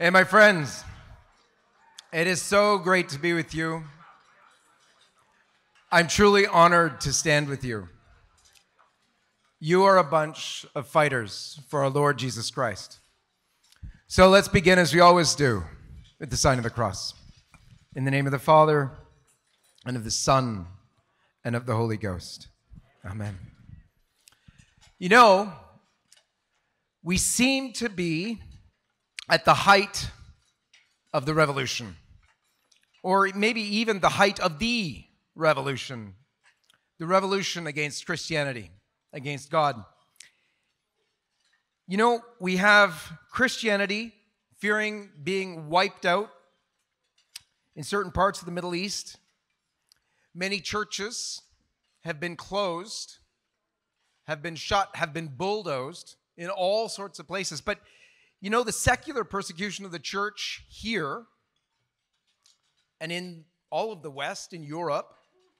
Hey, my friends, it is so great to be with you. I'm truly honored to stand with you. You are a bunch of fighters for our Lord Jesus Christ. So let's begin as we always do with the sign of the cross. In the name of the Father, and of the Son, and of the Holy Ghost. Amen. You know, we seem to be at the height of the revolution, or maybe even the height of the revolution the revolution against Christianity, against God. You know, we have Christianity fearing being wiped out in certain parts of the Middle East. Many churches have been closed, have been shut, have been bulldozed in all sorts of places. But you know, the secular persecution of the church here and in all of the West, in Europe,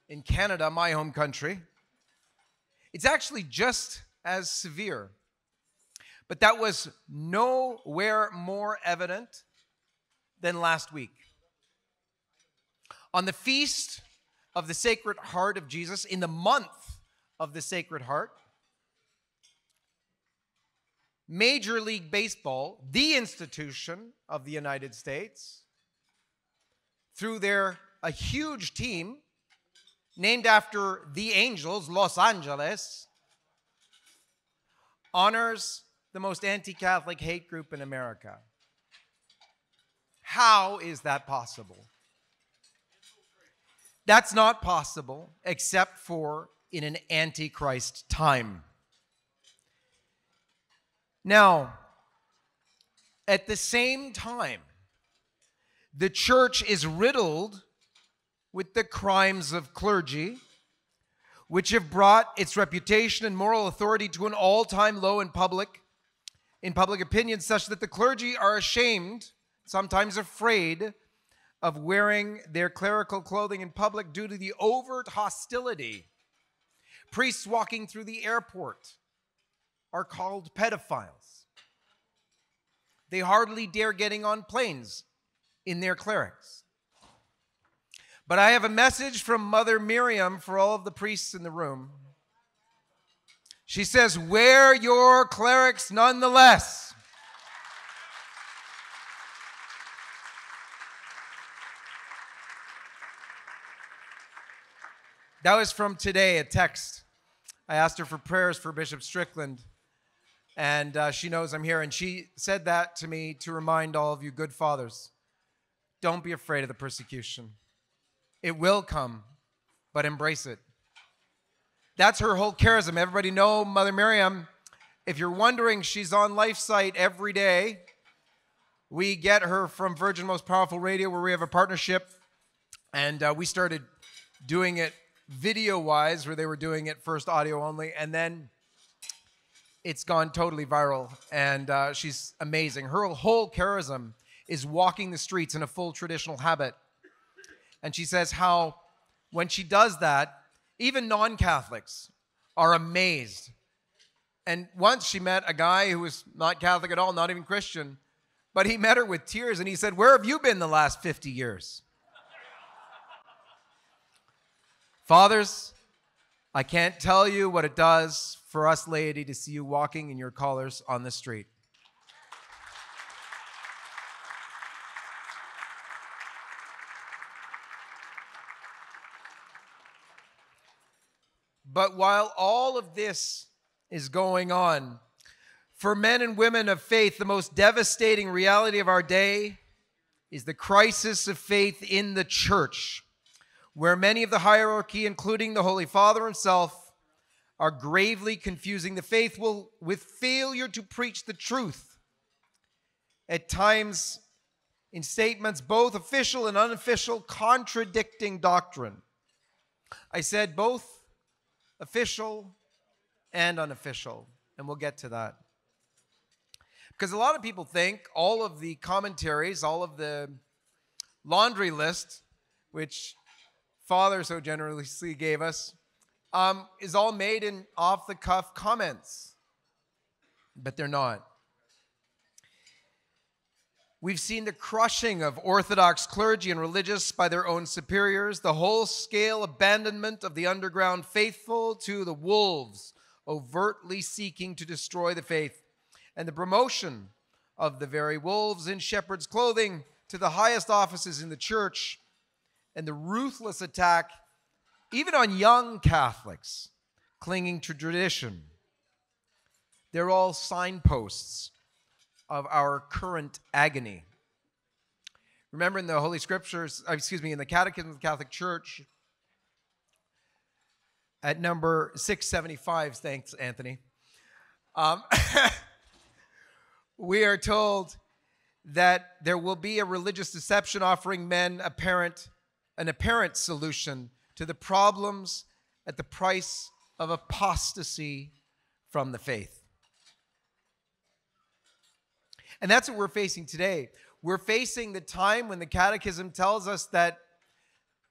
in Canada, my home country, it's actually just as severe. But that was nowhere more evident than last week. On the feast of the Sacred Heart of Jesus, in the month of the Sacred Heart, Major League Baseball, the institution of the United States, through their a huge team named after the Angels, Los Angeles, honors the most anti Catholic hate group in America. How is that possible? That's not possible except for in an antichrist time. Now, at the same time, the church is riddled with the crimes of clergy, which have brought its reputation and moral authority to an all-time low in public in public opinion such that the clergy are ashamed, sometimes afraid of wearing their clerical clothing in public due to the overt hostility. Priests walking through the airport are called pedophiles. They hardly dare getting on planes in their clerics. But I have a message from Mother Miriam for all of the priests in the room. She says, Wear your clerics nonetheless. That was from today, a text. I asked her for prayers for Bishop Strickland, and uh, she knows I'm here. And she said that to me to remind all of you good fathers don't be afraid of the persecution. It will come, but embrace it. That's her whole charism. Everybody know Mother Miriam. If you're wondering, she's on LifeSite every day. We get her from Virgin Most Powerful Radio, where we have a partnership, and uh, we started doing it video wise, where they were doing it first audio only, and then it's gone totally viral. And uh, she's amazing. Her whole charism is walking the streets in a full traditional habit and she says how when she does that, even non Catholics are amazed. And once she met a guy who was not Catholic at all, not even Christian, but he met her with tears and he said, Where have you been the last 50 years? Fathers, I can't tell you what it does for us laity to see you walking in your collars on the street. But while all of this is going on, for men and women of faith, the most devastating reality of our day is the crisis of faith in the church, where many of the hierarchy, including the Holy Father himself, are gravely confusing the faithful with failure to preach the truth. At times, in statements both official and unofficial, contradicting doctrine. I said both official and unofficial. And we'll get to that. Because a lot of people think all of the commentaries, all of the laundry list, which Father so generously gave us, um, is all made in off the cuff comments. But they're not. We've seen the crushing of Orthodox clergy and religious by their own superiors, the whole scale abandonment of the underground faithful to the wolves overtly seeking to destroy the faith, and the promotion of the very wolves in shepherd's clothing to the highest offices in the church, and the ruthless attack even on young Catholics clinging to tradition. They're all signposts of our current agony. Remember in the Holy Scriptures, uh, excuse me, in the Catechism of the Catholic Church, at number 675, thanks, Anthony, um, we are told that there will be a religious deception offering men apparent, an apparent solution to the problems at the price of apostasy from the faith. And that's what we're facing today. We're facing the time when the Catechism tells us that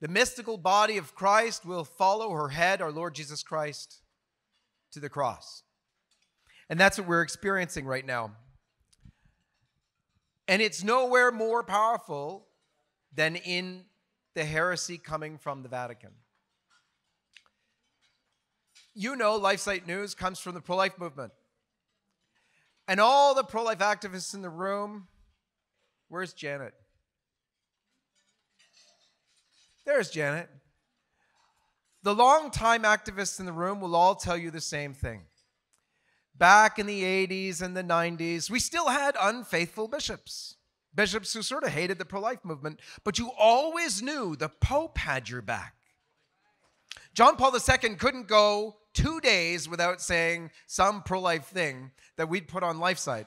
the mystical body of Christ will follow her head, our Lord Jesus Christ, to the cross. And that's what we're experiencing right now. And it's nowhere more powerful than in the heresy coming from the Vatican. You know, LifeSite News comes from the pro life movement. And all the pro life activists in the room, where's Janet? There's Janet. The long-time activists in the room will all tell you the same thing. Back in the 80s and the 90s, we still had unfaithful bishops. Bishops who sort of hated the pro life movement, but you always knew the Pope had your back. John Paul II couldn't go two days without saying some pro life thing that we'd put on LifeSite.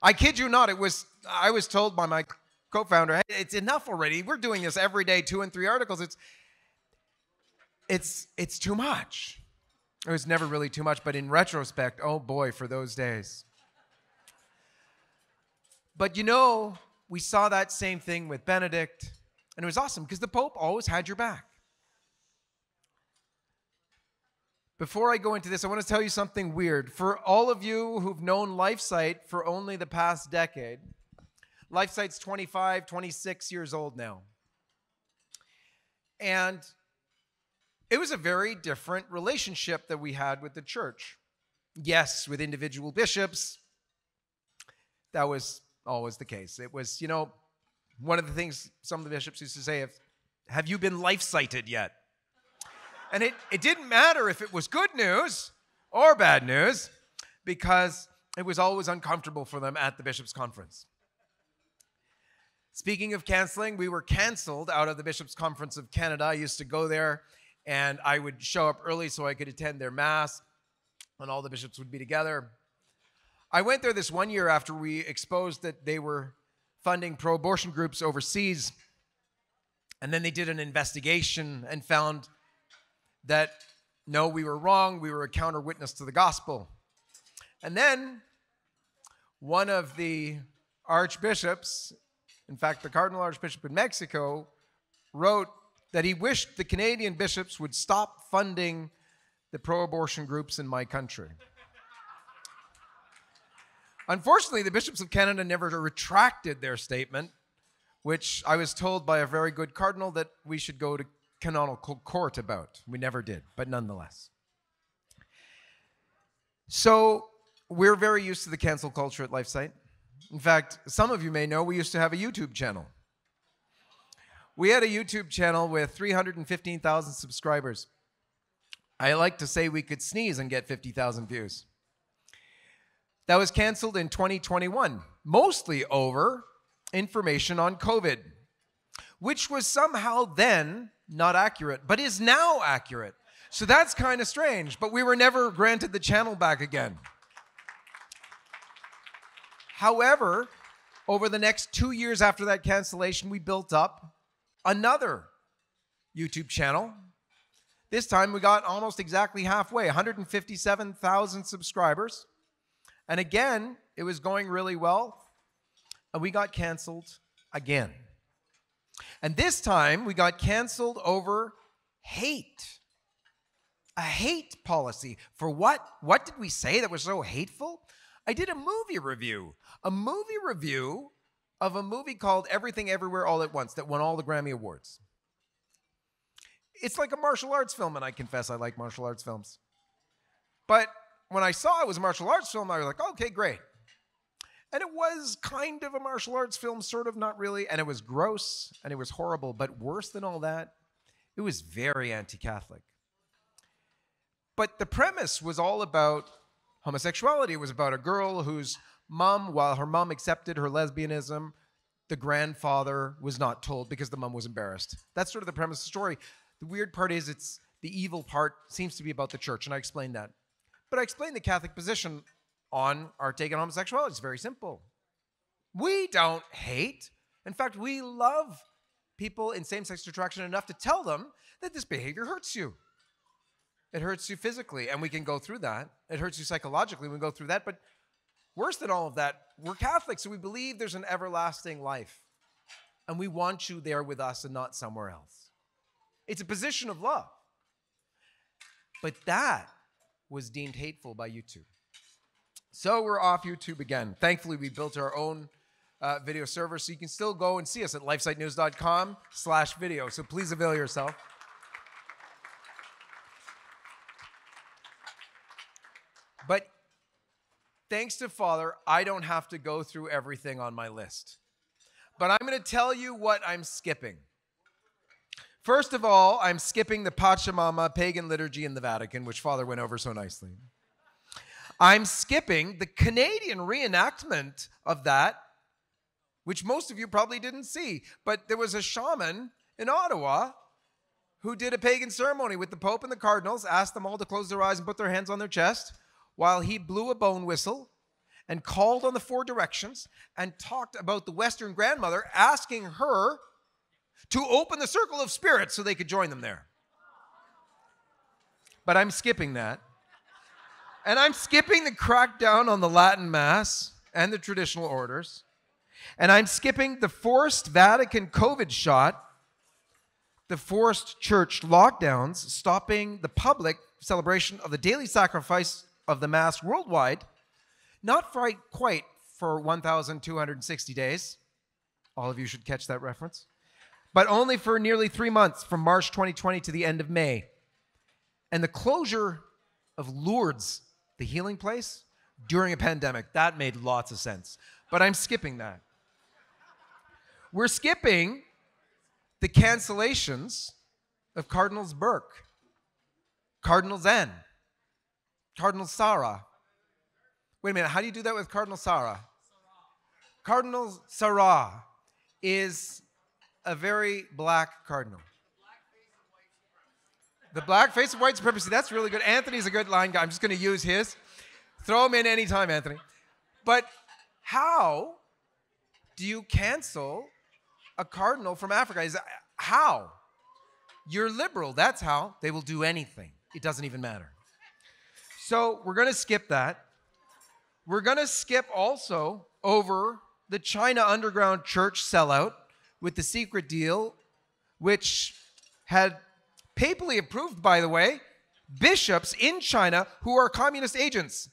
I kid you not, it was, I was told by my co founder, hey, it's enough already. We're doing this every day, two and three articles. It's, it's, it's too much. It was never really too much, but in retrospect, oh boy, for those days. But you know, we saw that same thing with Benedict, and it was awesome because the Pope always had your back. Before I go into this, I want to tell you something weird. For all of you who've known LifeSite for only the past decade, LifeSite's 25, 26 years old now. And it was a very different relationship that we had with the church. Yes, with individual bishops, that was always the case. It was, you know, one of the things some of the bishops used to say, have you been life sighted yet? And it, it didn't matter if it was good news or bad news because it was always uncomfortable for them at the bishop's conference. Speaking of canceling, we were canceled out of the Bishops' Conference of Canada. I used to go there and I would show up early so I could attend their mass and all the bishops would be together. I went there this one year after we exposed that they were funding pro abortion groups overseas. And then they did an investigation and found that no, we were wrong, we were a counter witness to the gospel. And then one of the archbishops, in fact, the Cardinal Archbishop in Mexico, wrote that he wished the Canadian bishops would stop funding the pro abortion groups in my country. Unfortunately, the bishops of Canada never retracted their statement, which I was told by a very good cardinal that we should go to canonical court about. We never did, but nonetheless. So we're very used to the cancel culture at LifeSite. In fact, some of you may know we used to have a YouTube channel. We had a YouTube channel with 315,000 subscribers. I like to say we could sneeze and get 50,000 views. That was canceled in 2021, mostly over information on COVID, which was somehow then not accurate, but is now accurate. So that's kind of strange, but we were never granted the channel back again. However, over the next two years after that cancellation, we built up another YouTube channel. This time we got almost exactly halfway 157,000 subscribers. And again, it was going really well. And we got canceled again. And this time we got canceled over hate. A hate policy. For what? What did we say that was so hateful? I did a movie review. A movie review of a movie called Everything Everywhere All at Once that won all the Grammy Awards. It's like a martial arts film, and I confess I like martial arts films. But when I saw it was a martial arts film, I was like, okay, great. And it was kind of a martial arts film, sort of, not really. And it was gross and it was horrible. But worse than all that, it was very anti Catholic. But the premise was all about homosexuality. It was about a girl whose mom, while her mom accepted her lesbianism, the grandfather was not told because the mom was embarrassed. That's sort of the premise of the story. The weird part is it's the evil part seems to be about the church, and I explained that. But I explained the Catholic position on our take on homosexuality. It's very simple. We don't hate. In fact, we love people in same sex attraction enough to tell them that this behavior hurts you. It hurts you physically, and we can go through that. It hurts you psychologically, we can go through that. But worse than all of that, we're Catholics, so we believe there's an everlasting life. And we want you there with us and not somewhere else. It's a position of love. But that was deemed hateful by YouTube. So we're off YouTube again. Thankfully, we built our own uh, video server, so you can still go and see us at lifesitenews.com slash video. So please avail yourself. But thanks to Father, I don't have to go through everything on my list. But I'm going to tell you what I'm skipping. First of all, I'm skipping the Pachamama pagan liturgy in the Vatican, which Father went over so nicely. I'm skipping the Canadian reenactment of that, which most of you probably didn't see. But there was a shaman in Ottawa who did a pagan ceremony with the Pope and the cardinals, asked them all to close their eyes and put their hands on their chest while he blew a bone whistle and called on the four directions and talked about the Western grandmother, asking her to open the circle of spirits so they could join them there. But I'm skipping that. And I'm skipping the crackdown on the Latin Mass and the traditional orders. And I'm skipping the forced Vatican COVID shot, the forced church lockdowns, stopping the public celebration of the daily sacrifice of the Mass worldwide, not quite for 1,260 days. All of you should catch that reference. But only for nearly three months from March 2020 to the end of May. And the closure of Lourdes the healing place during a pandemic. That made lots of sense. But I'm skipping that. We're skipping the cancellations of Cardinals Burke, Cardinal Zen, Cardinal Sarah. Wait a minute, how do you do that with Cardinal Sarah? Cardinal Sarah is a very black cardinal. The black face of white supremacy. That's really good. Anthony's a good line guy. I'm just going to use his. Throw him in anytime, Anthony. But how do you cancel a cardinal from Africa? Is how? You're liberal. That's how. They will do anything. It doesn't even matter. So we're going to skip that. We're going to skip also over the China Underground Church sellout with the secret deal, which had papally approved, by the way, bishops in China who are communist agents.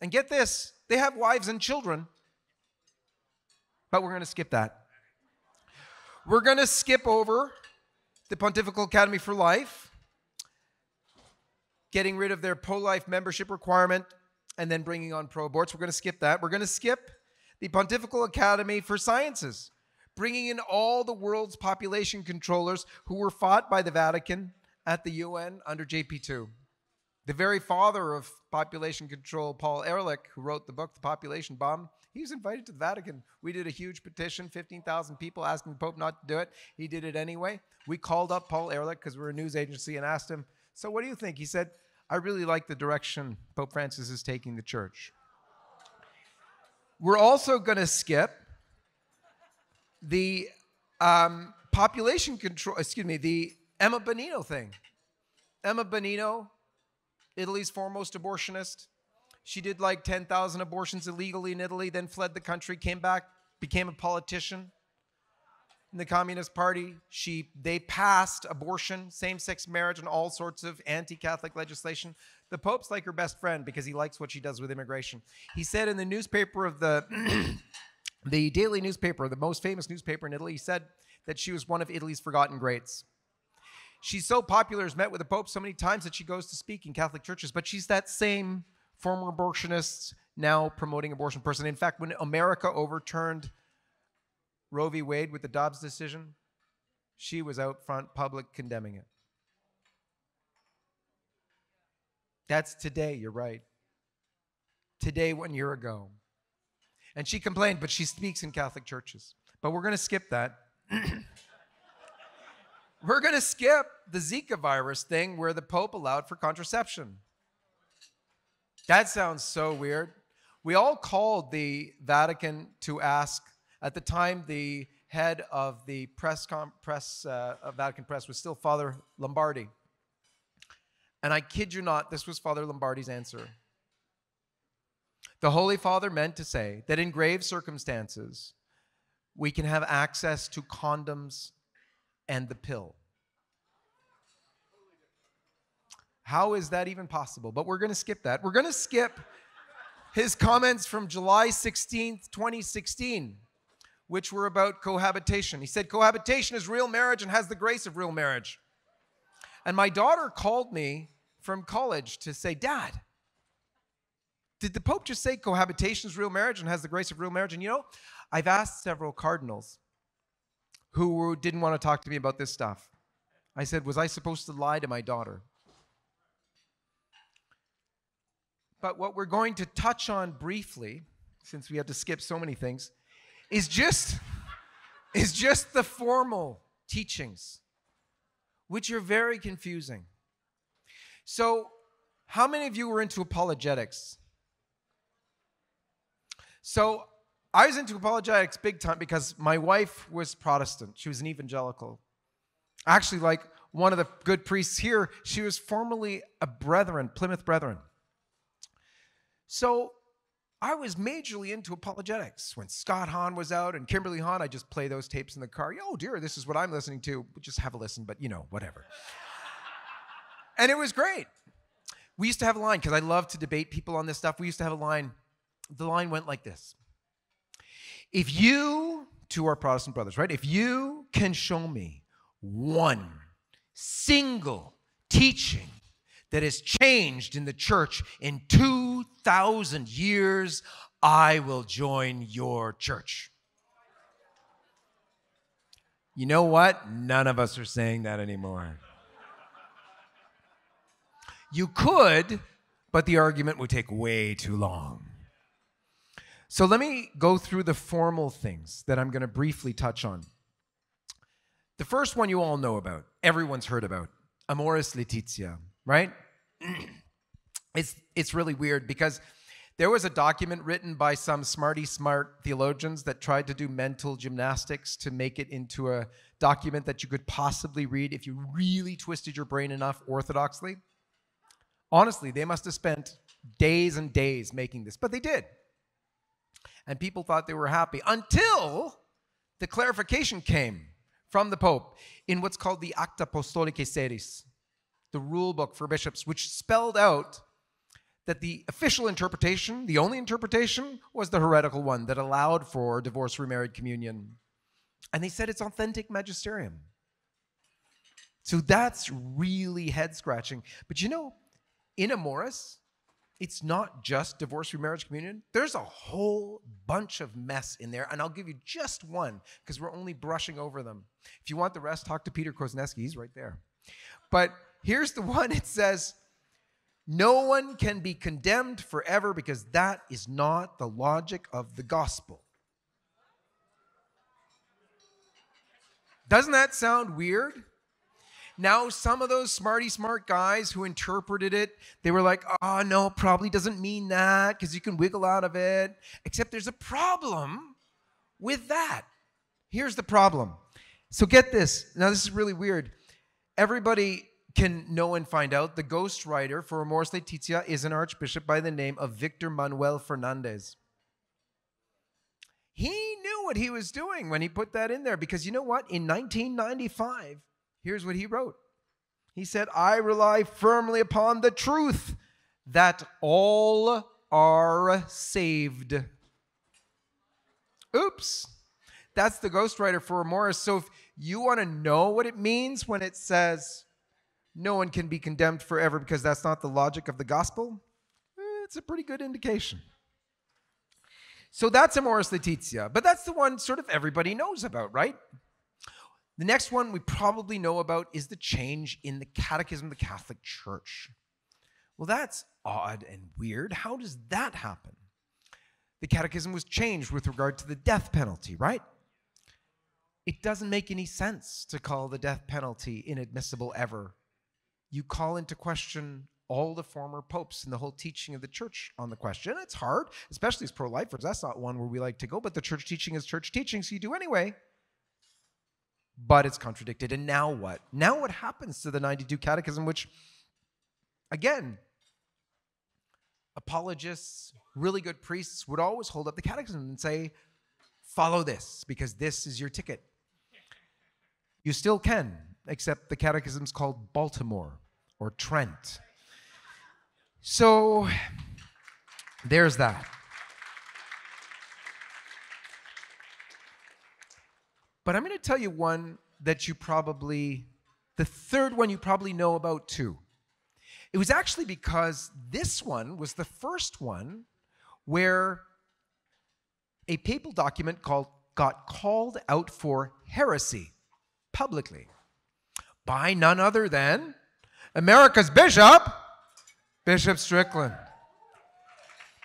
And get this, they have wives and children. But we're going to skip that. We're going to skip over the Pontifical Academy for Life, getting rid of their pro life membership requirement, and then bringing on pro aborts. We're going to skip that. We're going to skip the Pontifical Academy for Sciences, bringing in all the world's population controllers who were fought by the Vatican at the UN under JP2. The very father of population control, Paul Ehrlich, who wrote the book The Population Bomb, he was invited to the Vatican. We did a huge petition, 15,000 people asking the Pope not to do it. He did it anyway. We called up Paul Ehrlich because we're a news agency and asked him, So what do you think? He said, I really like the direction Pope Francis is taking the church. We're also going to skip the um, population control, excuse me, the Emma Bonino thing. Emma Bonino, Italy's foremost abortionist. She did like 10,000 abortions illegally in Italy, then fled the country, came back, became a politician in the Communist Party. She they passed abortion, same-sex marriage, and all sorts of anti-Catholic legislation. The Pope's like her best friend because he likes what she does with immigration. He said in the newspaper of the the daily newspaper, the most famous newspaper in Italy, said that she was one of Italy's forgotten greats. She's so popular, has met with the Pope so many times that she goes to speak in Catholic churches, but she's that same former abortionist, now promoting abortion person. In fact, when America overturned Roe v. Wade with the Dobbs decision, she was out front, public, condemning it. That's today, you're right. Today, one year ago. And she complained, but she speaks in Catholic churches. But we're going to skip that. we're going to skip the Zika virus thing where the Pope allowed for contraception. That sounds so weird. We all called the Vatican to ask, at the time, the head of the press, com- press uh, Vatican press was still Father Lombardi. And I kid you not, this was Father Lombardi's answer. The Holy Father meant to say that in grave circumstances, we can have access to condoms and the pill. How is that even possible? But we're going to skip that. We're going to skip his comments from July 16th, 2016, which were about cohabitation. He said, Cohabitation is real marriage and has the grace of real marriage. And my daughter called me from college to say, Dad, did the Pope just say cohabitation is real marriage and has the grace of real marriage? And you know, I've asked several cardinals who didn't want to talk to me about this stuff. I said, Was I supposed to lie to my daughter? But what we're going to touch on briefly, since we had to skip so many things, is just, is just the formal teachings, which are very confusing. So, how many of you were into apologetics? So, I was into apologetics big time because my wife was Protestant. She was an evangelical. Actually, like one of the good priests here, she was formerly a Brethren, Plymouth Brethren. So I was majorly into apologetics. When Scott Hahn was out and Kimberly Hahn, I just play those tapes in the car. Oh dear, this is what I'm listening to. Just have a listen, but you know, whatever. and it was great. We used to have a line because I love to debate people on this stuff. We used to have a line. The line went like this If you, to our Protestant brothers, right? If you can show me one single teaching that has changed in the church in 2,000 years, I will join your church. You know what? None of us are saying that anymore. You could, but the argument would take way too long. So let me go through the formal things that I'm going to briefly touch on. The first one you all know about, everyone's heard about Amoris Laetitia right? it's it's really weird because there was a document written by some smarty smart theologians that tried to do mental gymnastics to make it into a document that you could possibly read if you really twisted your brain enough orthodoxly. Honestly, they must have spent days and days making this, but they did. And people thought they were happy until the clarification came from the Pope in what's called the Acta Apostolicae Sedis the rule book for bishops, which spelled out that the official interpretation, the only interpretation, was the heretical one that allowed for divorce, remarried communion. And they said it's authentic magisterium. So that's really head scratching. But you know, in Amoris, it's not just divorce, remarriage, communion. There's a whole bunch of mess in there, and I'll give you just one because we're only brushing over them. If you want the rest, talk to Peter Kwasniewski. He's right there. But Here's the one it says, No one can be condemned forever because that is not the logic of the gospel. Doesn't that sound weird? Now, some of those smarty smart guys who interpreted it, they were like, oh, no, probably doesn't mean that because you can wiggle out of it. Except there's a problem with that. Here's the problem. So get this. Now, this is really weird. Everybody can know and find out, the ghostwriter for Amoris Laetitia is an archbishop by the name of Victor Manuel Fernandez. He knew what he was doing when he put that in there because you know what? In 1995, here's what he wrote. He said, I rely firmly upon the truth that all are saved. Oops. That's the ghostwriter for Morris. So if you want to know what it means when it says no one can be condemned forever because that's not the logic of the gospel, eh, it's a pretty good indication. So that's Amoris Laetitia, but that's the one sort of everybody knows about, right? The next one we probably know about is the change in the Catechism of the Catholic Church. Well, that's odd and weird. How does that happen? The Catechism was changed with regard to the death penalty, right? It doesn't make any sense to call the death penalty inadmissible ever. You call into question all the former popes and the whole teaching of the church on the question. It's hard, especially as pro lifers. That's not one where we like to go, but the church teaching is church teaching, so you do anyway. But it's contradicted. And now what? Now what happens to the 92 Catechism, which, again, apologists, really good priests would always hold up the catechism and say, follow this because this is your ticket. You still can, except the catechism's called Baltimore or Trent. So there's that. But I'm going to tell you one that you probably, the third one you probably know about too. It was actually because this one was the first one where a papal document called got called out for heresy publicly by none other than America's bishop, Bishop Strickland.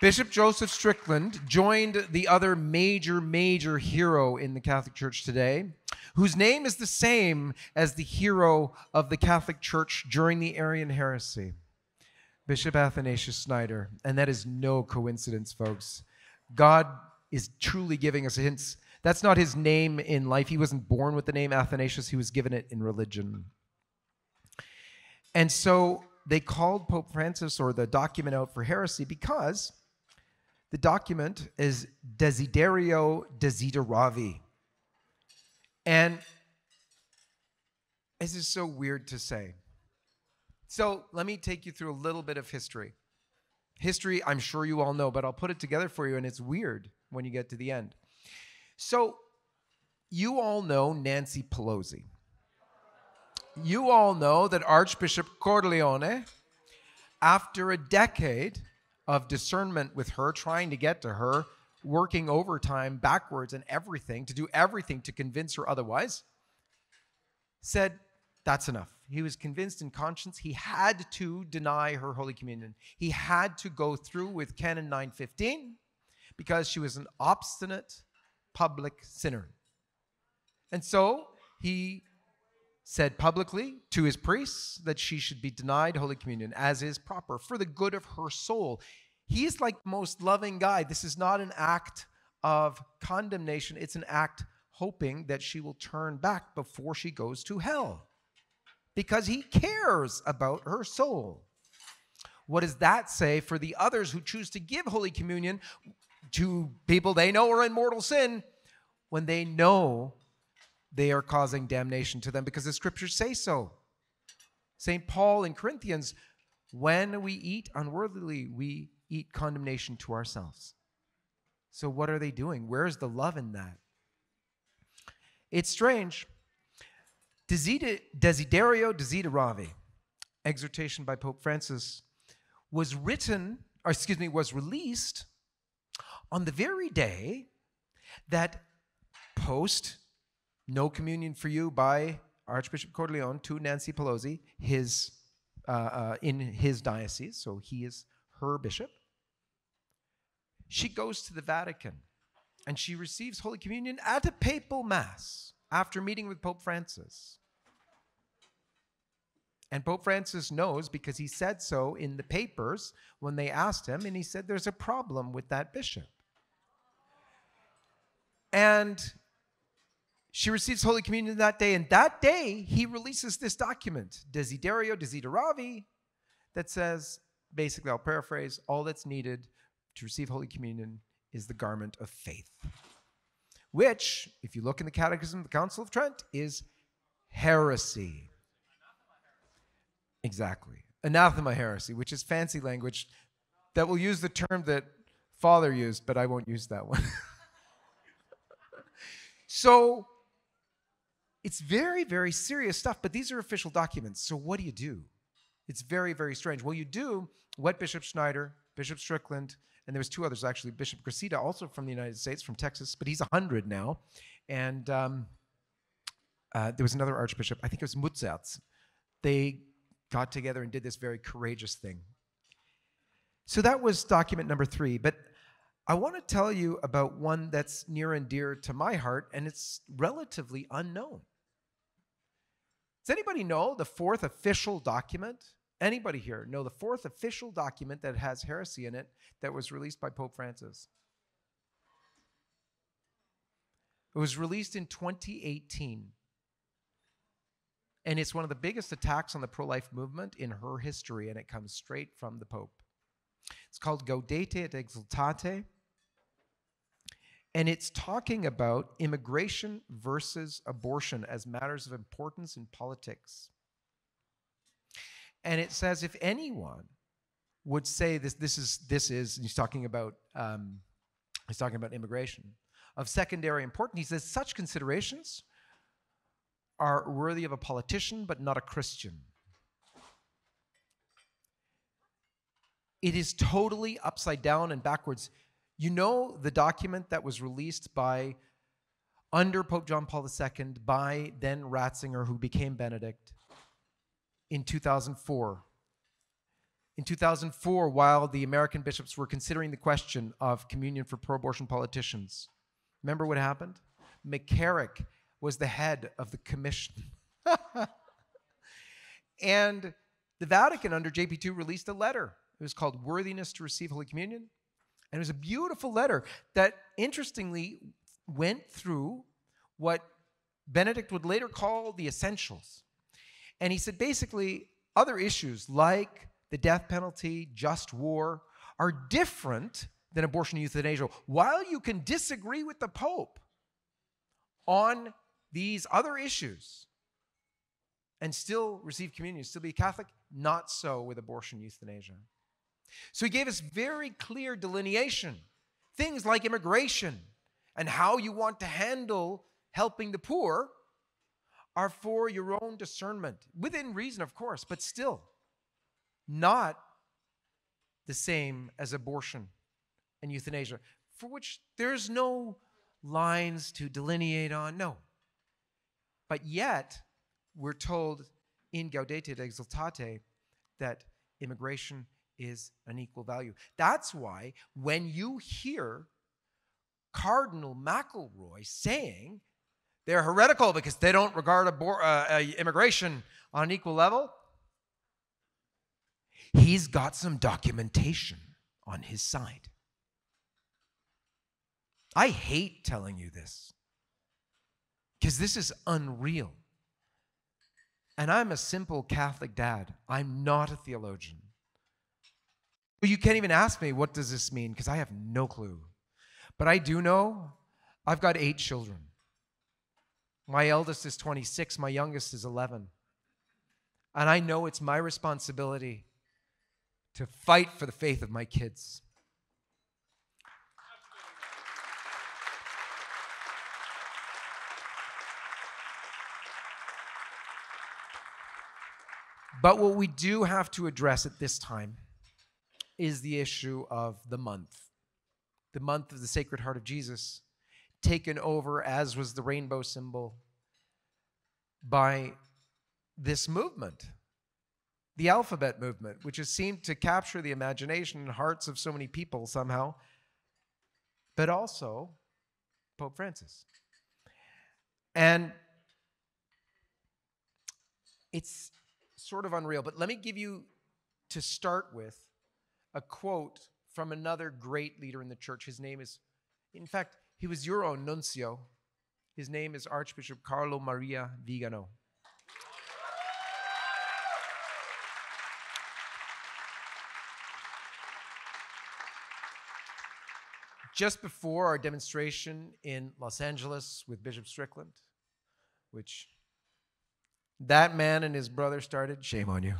Bishop Joseph Strickland joined the other major, major hero in the Catholic Church today, whose name is the same as the hero of the Catholic Church during the Arian heresy, Bishop Athanasius Schneider. And that is no coincidence, folks. God is truly giving us hints. That's not his name in life. He wasn't born with the name Athanasius, he was given it in religion. And so they called Pope Francis or the document out for heresy because the document is Desiderio Desideravi. And this is so weird to say. So let me take you through a little bit of history. History, I'm sure you all know, but I'll put it together for you, and it's weird when you get to the end. So, you all know Nancy Pelosi. You all know that Archbishop Cordileone, after a decade of discernment with her, trying to get to her, working overtime backwards and everything to do everything to convince her otherwise, said, That's enough. He was convinced in conscience he had to deny her Holy Communion. He had to go through with Canon 915 because she was an obstinate public sinner. And so he said publicly to his priests that she should be denied Holy Communion as is proper for the good of her soul. He is like the most loving guy. This is not an act of condemnation, it's an act hoping that she will turn back before she goes to hell because he cares about her soul. What does that say for the others who choose to give Holy Communion to people they know are in mortal sin when they know they are causing damnation to them because the scriptures say so. St. Paul in Corinthians, when we eat unworthily, we eat condemnation to ourselves. So, what are they doing? Where's the love in that? It's strange. Desiderio Desideravi, exhortation by Pope Francis, was written, or excuse me, was released on the very day that post no communion for you by Archbishop Cordileone to Nancy Pelosi, his uh, uh, in his diocese, so he is her bishop. She goes to the Vatican and she receives Holy Communion at a papal mass after meeting with Pope Francis. And Pope Francis knows because he said so in the papers when they asked him, and he said, There's a problem with that bishop. And she receives Holy Communion that day, and that day he releases this document, Desiderio Desideravi, that says, basically, I'll paraphrase, all that's needed to receive Holy Communion is the garment of faith, which, if you look in the Catechism of the Council of Trent, is heresy. Exactly. Anathema heresy, which is fancy language that will use the term that Father used, but I won't use that one. So it's very, very serious stuff, but these are official documents. So what do you do? It's very, very strange. Well, you do what Bishop Schneider, Bishop Strickland, and there was two others actually, Bishop Gracida, also from the United States, from Texas, but he's 100 now. And um, uh, there was another archbishop, I think it was Mutzerz. They got together and did this very courageous thing. So that was document number three. But I want to tell you about one that's near and dear to my heart, and it's relatively unknown. Does anybody know the fourth official document? Anybody here know the fourth official document that has heresy in it that was released by Pope Francis? It was released in 2018. And it's one of the biggest attacks on the pro life movement in her history, and it comes straight from the Pope. It's called Gaudete et Exsultate. And it's talking about immigration versus abortion as matters of importance in politics. And it says if anyone would say this, this is, this is, he's talking about, um, he's talking about immigration, of secondary importance, he says such considerations are worthy of a politician but not a Christian. It is totally upside down and backwards. You know the document that was released by under Pope John Paul II by then Ratzinger, who became Benedict, in 2004. In 2004, while the American bishops were considering the question of communion for pro abortion politicians, remember what happened? McCarrick was the head of the commission. and the Vatican, under JP2, released a letter. It was called Worthiness to Receive Holy Communion. And it was a beautiful letter that, interestingly, went through what Benedict would later call the essentials. And he said basically, other issues like the death penalty, just war, are different than abortion and euthanasia. While you can disagree with the Pope on these other issues and still receive communion, still be Catholic, not so with abortion and euthanasia. So he gave us very clear delineation. Things like immigration and how you want to handle helping the poor are for your own discernment, within reason, of course, but still not the same as abortion and euthanasia, for which there's no lines to delineate on. No. But yet, we're told in Gaudete et Exsultate that immigration is an equal value. That's why when you hear Cardinal McElroy saying they're heretical because they don't regard abor- uh, uh, immigration on an equal level, he's got some documentation on his side. I hate telling you this because this is unreal. And I'm a simple Catholic dad. I'm not a theologian. But you can't even ask me, what does this mean? Because I have no clue. But I do know I've got eight children. My eldest is 26, my youngest is 11. And I know it's my responsibility to fight for the faith of my kids. But what we do have to address at this time is the issue of the month. The month of the Sacred Heart of Jesus, taken over, as was the rainbow symbol, by this movement, the alphabet movement, which has seemed to capture the imagination and hearts of so many people somehow, but also Pope Francis. And it's sort of unreal, but let me give you, to start with, a quote from another great leader in the church. His name is, in fact, he was your own nuncio. His name is Archbishop Carlo Maria Vigano. Just before our demonstration in Los Angeles with Bishop Strickland, which that man and his brother started, shame on you.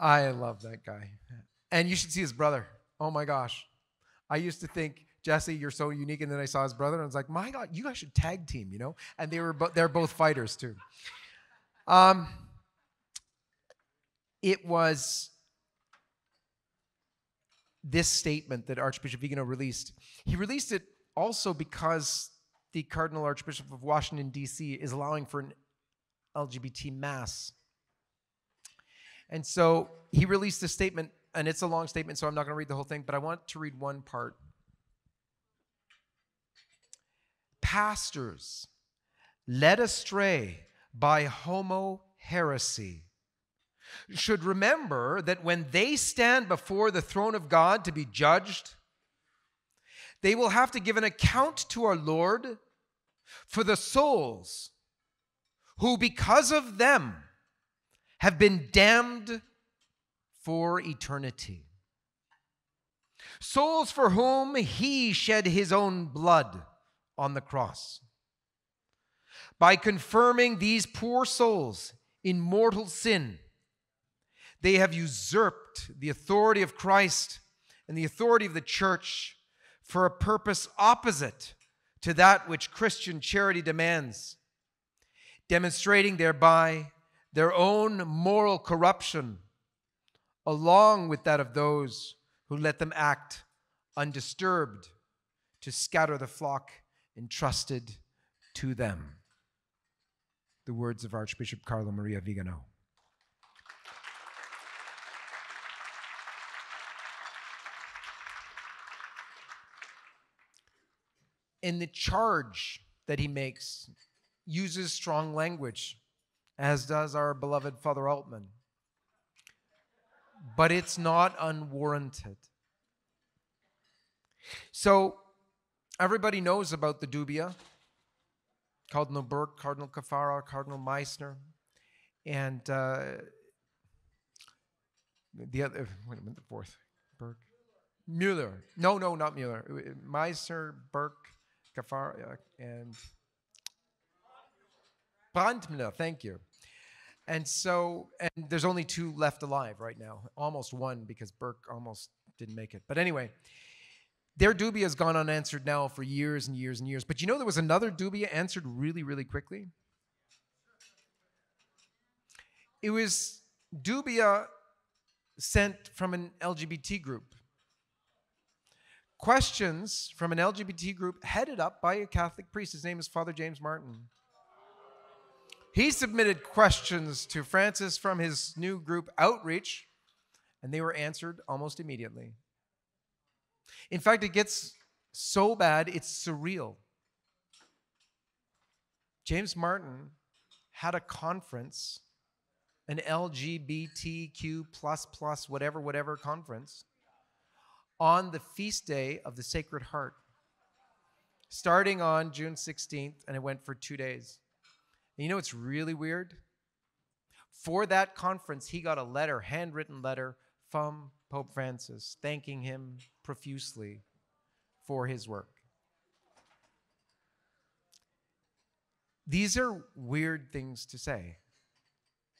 I love that guy. And you should see his brother. Oh my gosh. I used to think Jesse, you're so unique. And then I saw his brother and I was like, my God, you guys should tag team, you know? And they were bo- they're both fighters too. Um, it was this statement that Archbishop Vigano released. He released it also because the Cardinal Archbishop of Washington, D.C. is allowing for an LGBT mass. And so he released this statement, and it's a long statement, so I'm not going to read the whole thing, but I want to read one part. Pastors led astray by homo heresy should remember that when they stand before the throne of God to be judged, they will have to give an account to our Lord for the souls who, because of them, have been damned for eternity. Souls for whom he shed his own blood on the cross. By confirming these poor souls in mortal sin, they have usurped the authority of Christ and the authority of the church for a purpose opposite to that which Christian charity demands, demonstrating thereby their own moral corruption, along with that of those who let them act undisturbed to scatter the flock entrusted to them. The words of Archbishop Carlo Maria Vigano. in the charge that he makes uses strong language, as does our beloved Father Altman. But it's not unwarranted. So, everybody knows about the dubia Cardinal Burke, Cardinal Caffarra, Cardinal Meisner, and uh, the other, wait a minute, the fourth, Burke. Mueller. No, no, not Mueller. Meisner, Burke, Caffarra, and Brandtner, thank you. And so, and there's only two left alive right now, almost one because Burke almost didn't make it. But anyway, their dubia has gone unanswered now for years and years and years. But you know, there was another dubia answered really, really quickly. It was dubia uh, sent from an LGBT group questions from an LGBT group headed up by a Catholic priest. His name is Father James Martin. He submitted questions to Francis from his new group Outreach, and they were answered almost immediately. In fact, it gets so bad, it's surreal. James Martin had a conference, an LGBTQ plus plus whatever whatever conference on the feast day of the Sacred Heart, starting on June 16th, and it went for two days. And you know what's really weird? For that conference, he got a letter, handwritten letter from Pope Francis, thanking him profusely for his work. These are weird things to say,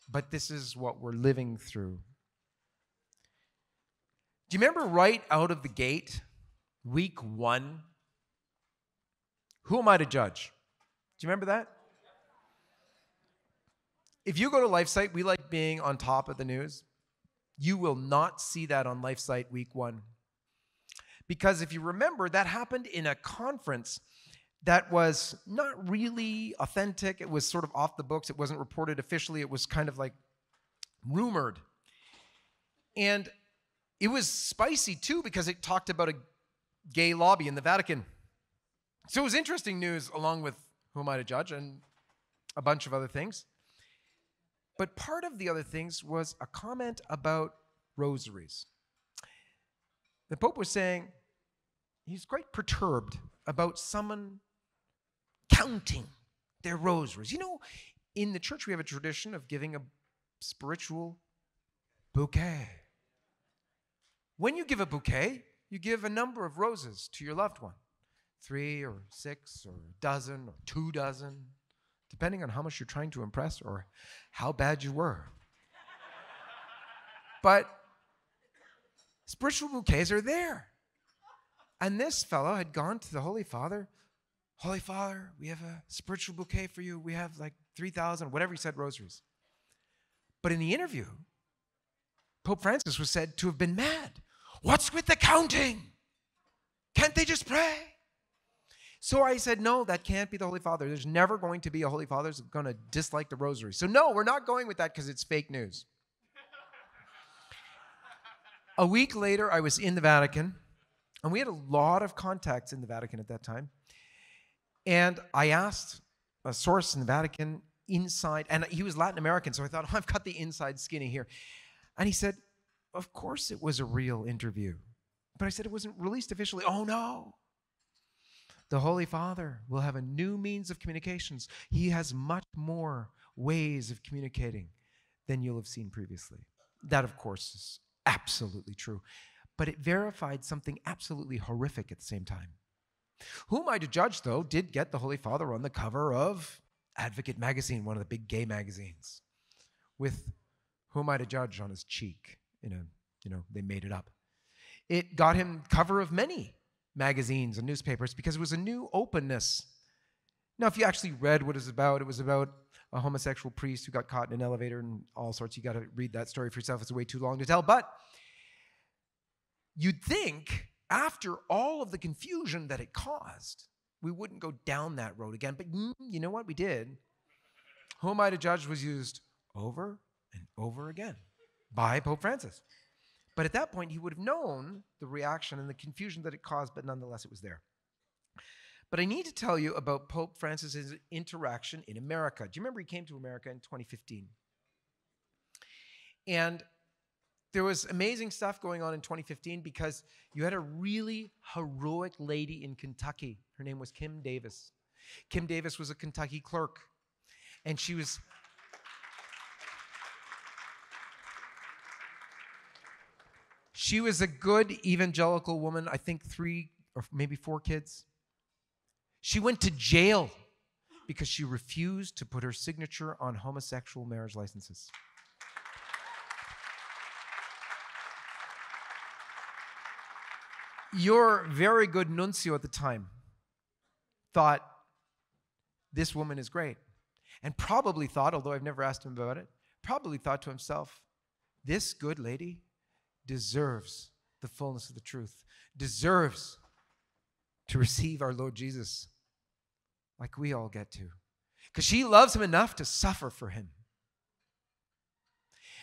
but this is what we're living through. Do you remember right out of the gate, week one? Who am I to judge? Do you remember that? If you go to LifeSite, we like being on top of the news. You will not see that on LifeSite week one. Because if you remember, that happened in a conference that was not really authentic. It was sort of off the books. It wasn't reported officially. It was kind of like rumored. And it was spicy too because it talked about a gay lobby in the Vatican. So it was interesting news, along with Who Am I to Judge and a bunch of other things. But part of the other things was a comment about rosaries. The Pope was saying he's quite perturbed about someone counting their rosaries. You know, in the church, we have a tradition of giving a spiritual bouquet. When you give a bouquet, you give a number of roses to your loved one three or six or a dozen or two dozen, depending on how much you're trying to impress or how bad you were. but spiritual bouquets are there. And this fellow had gone to the Holy Father. Holy Father, we have a spiritual bouquet for you. We have like 3,000, whatever he said, rosaries. But in the interview, Pope Francis was said to have been mad. What's with the counting? Can't they just pray? So I said, no, that can't be the Holy Father. There's never going to be a Holy Father who's going to dislike the rosary. So, no, we're not going with that because it's fake news. a week later, I was in the Vatican, and we had a lot of contacts in the Vatican at that time. And I asked a source in the Vatican inside, and he was Latin American, so I thought, oh, I've got the inside skinny here. And he said, Of course it was a real interview. But I said it wasn't released officially. Oh, no. The Holy Father will have a new means of communications. He has much more ways of communicating than you'll have seen previously. That, of course, is absolutely true. But it verified something absolutely horrific at the same time. Who am I to judge, though, did get the Holy Father on the cover of Advocate magazine, one of the big gay magazines, with who am I to judge on his cheek? In a, you know, they made it up. It got him cover of many magazines and newspapers because it was a new openness. Now, if you actually read what it was about, it was about a homosexual priest who got caught in an elevator and all sorts. You got to read that story for yourself. It's way too long to tell. But you'd think after all of the confusion that it caused, we wouldn't go down that road again. But mm, you know what? We did. Who am I to judge was used over and over again by Pope Francis. But at that point, he would have known the reaction and the confusion that it caused, but nonetheless, it was there. But I need to tell you about Pope Francis's interaction in America. Do you remember he came to America in 2015? And there was amazing stuff going on in 2015 because you had a really heroic lady in Kentucky. Her name was Kim Davis. Kim Davis was a Kentucky clerk, and she was She was a good evangelical woman, I think three or maybe four kids. She went to jail because she refused to put her signature on homosexual marriage licenses. Your very good nuncio at the time thought this woman is great. And probably thought, although I've never asked him about it, probably thought to himself, this good lady deserves the fullness of the truth, deserves to receive our Lord Jesus like we all get to. Because she loves him enough to suffer for him.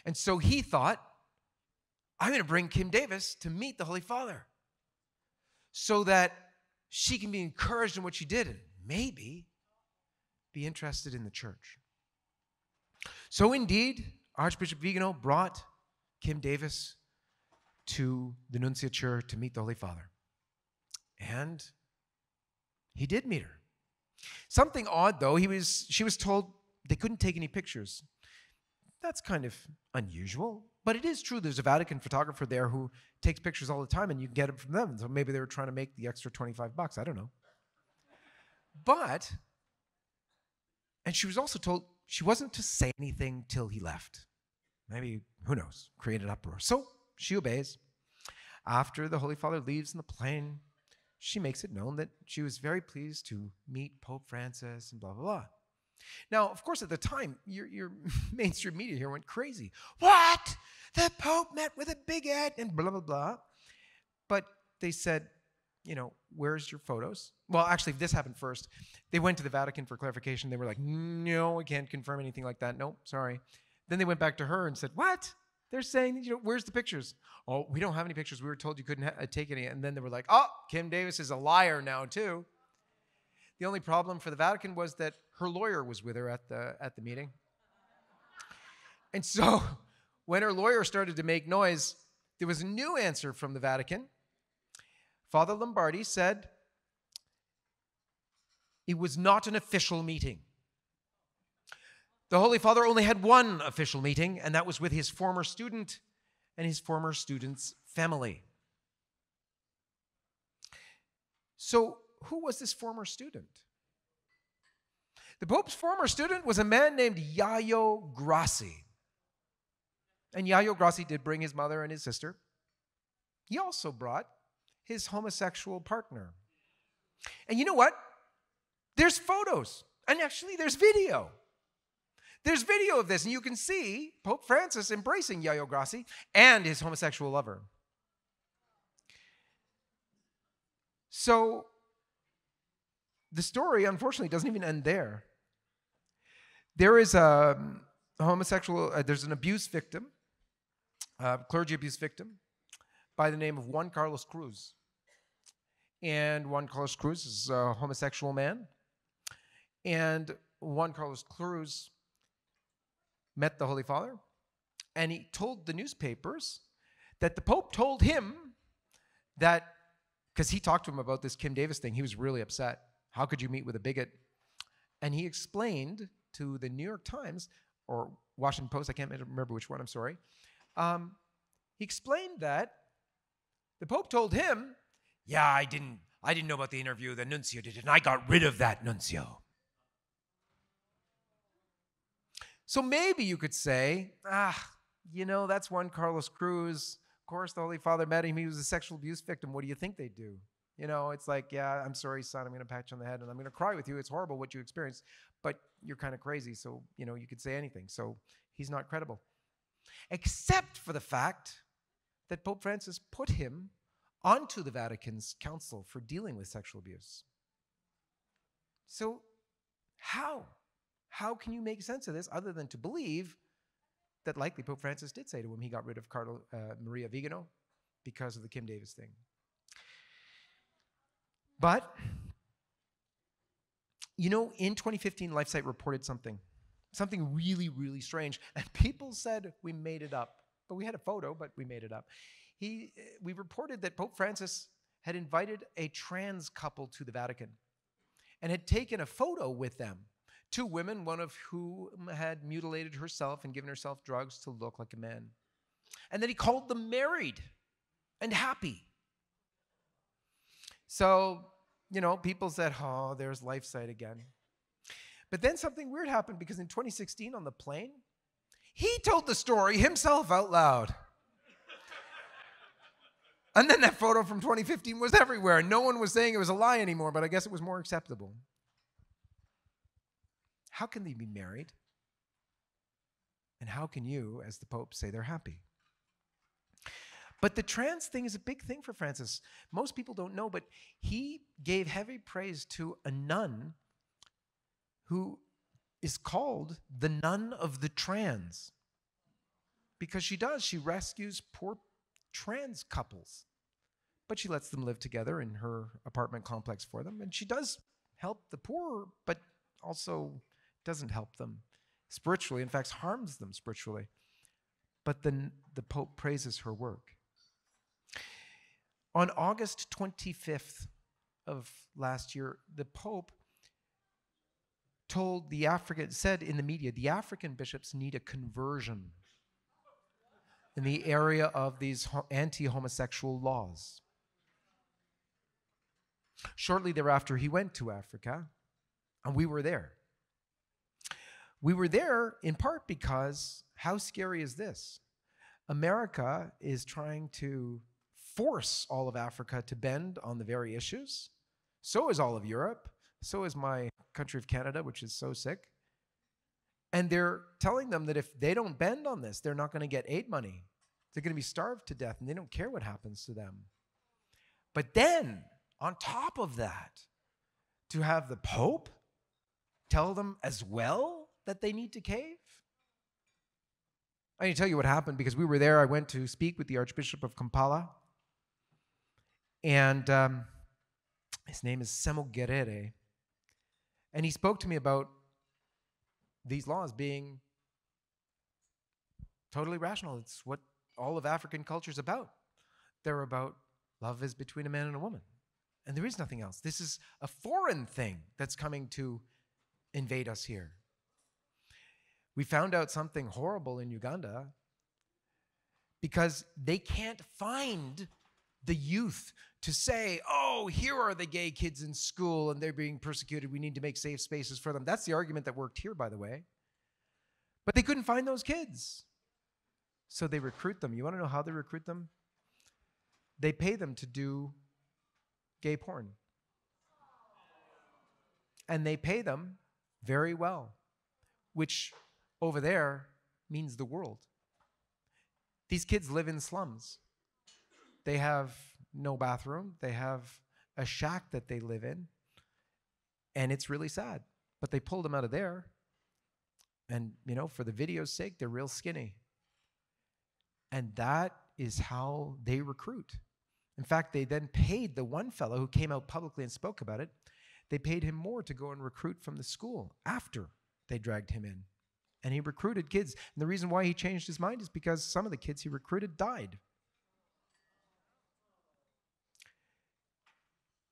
And so he thought, I'm going to bring Kim Davis to meet the Holy Father so that she can be encouraged in what she did and maybe be interested in the church. So, indeed, Archbishop Vigano brought Kim Davis to the nunciature to meet the Holy Father. And he did meet her. Something odd though, he was she was told they couldn't take any pictures. That's kind of unusual, but it is true there's a Vatican photographer there who takes pictures all the time and you can get them from them. So maybe they were trying to make the extra 25 bucks, I don't know. But and she was also told she wasn't to say anything till he left. Maybe, who knows, create an uproar. So she obeys. After the Holy Father leaves in the plane, she makes it known that she was very pleased to meet Pope Francis and blah, blah, blah. Now, of course, at the time, your, your mainstream media here went crazy. What? The Pope met with a big head and blah, blah, blah. But they said, you know, where's your photos? Well, actually, this happened first. They went to the Vatican for clarification. They were like, no, I can't confirm anything like that. Nope, sorry. Then they went back to her and said, what? They're saying, you know, where's the pictures? Oh, we don't have any pictures. We were told you couldn't ha- uh, take any. And then they were like, oh, Kim Davis is a liar now, too. The only problem for the Vatican was that her lawyer was with her at the, at the meeting. And so when her lawyer started to make noise, there was a new answer from the Vatican. Father Lombardi said it was not an official meeting. The Holy Father only had one official meeting, and that was with his former student and his former student's family. So, who was this former student? The Pope's former student was a man named Yayo Grassi. And Yayo Grassi did bring his mother and his sister. He also brought his homosexual partner. And you know what? There's photos, and actually, there's video. There's video of this, and you can see Pope Francis embracing Yayo Grassi and his homosexual lover. So, the story, unfortunately, doesn't even end there. There is a, homosexual, uh, there's an abuse victim, a clergy abuse victim, by the name of Juan Carlos Cruz. And Juan Carlos Cruz is a homosexual man. And Juan Carlos Cruz met the Holy Father and he told the newspapers that the Pope told him that, because he talked to him about this Kim Davis thing, he was really upset. How could you meet with a bigot? And he explained to the New York Times or Washington Post, I can't remember which one, I'm sorry. Um, he explained that the Pope told him, Yeah, I didn't, I didn't know about the interview, the nuncio did it, and I got rid of that nuncio. So maybe you could say, ah, you know, that's Juan Carlos Cruz. Of course, the Holy Father met him. He was a sexual abuse victim. What do you think they do? You know, it's like, yeah, I'm sorry, son. I'm going to pat you on the head and I'm going to cry with you. It's horrible what you experienced, but you're kind of crazy. So, you know, you could say anything. So he's not credible. Except for the fact that Pope Francis put him onto the Vatican's council for dealing with sexual abuse. So, how? How can you make sense of this other than to believe that likely Pope Francis did say to him he got rid of Cardinal uh, Maria Vigano because of the Kim Davis thing? But, you know, in 2015, LifeSite reported something, something really, really strange. And people said we made it up. But we had a photo, but we made it up. He, we reported that Pope Francis had invited a trans couple to the Vatican and had taken a photo with them. Two women, one of whom had mutilated herself and given herself drugs to look like a man. And then he called them married and happy. So you know, people said, oh, there's LifeSite again. But then something weird happened because in 2016 on the plane, he told the story himself out loud. and then that photo from 2015 was everywhere. No one was saying it was a lie anymore, but I guess it was more acceptable. How can they be married? And how can you, as the Pope, say they're happy? But the trans thing is a big thing for Francis. Most people don't know, but he gave heavy praise to a nun who is called the nun of the trans because she does. She rescues poor trans couples, but she lets them live together in her apartment complex for them. And she does help the poor, but also doesn't help them spiritually, in fact, harms them spiritually. But then the Pope praises her work. On August 25th of last year, the Pope told the African, said in the media, the African bishops need a conversion in the area of these anti homosexual laws. Shortly thereafter, he went to Africa, and we were there. We were there in part because how scary is this? America is trying to force all of Africa to bend on the very issues. So is all of Europe. So is my country of Canada, which is so sick. And they're telling them that if they don't bend on this, they're not going to get aid money. They're going to be starved to death and they don't care what happens to them. But then, on top of that, to have the Pope tell them as well that they need to cave? I need to tell you what happened because we were there. I went to speak with the Archbishop of Kampala. And um, his name is Ssemogerere. And he spoke to me about these laws being totally rational. It's what all of African culture is about. They're about love is between a man and a woman. And there is nothing else. This is a foreign thing that's coming to invade us here. We found out something horrible in Uganda because they can't find the youth to say, oh, here are the gay kids in school and they're being persecuted. We need to make safe spaces for them. That's the argument that worked here, by the way. But they couldn't find those kids. So they recruit them. You want to know how they recruit them? They pay them to do gay porn. And they pay them very well, which over there means the world. These kids live in slums. They have no bathroom, they have a shack that they live in, and it's really sad. But they pulled them out of there. And, you know, for the video's sake, they're real skinny. And that is how they recruit. In fact, they then paid the one fellow who came out publicly and spoke about it, they paid him more to go and recruit from the school after they dragged him in. And he recruited kids. And the reason why he changed his mind is because some of the kids he recruited died.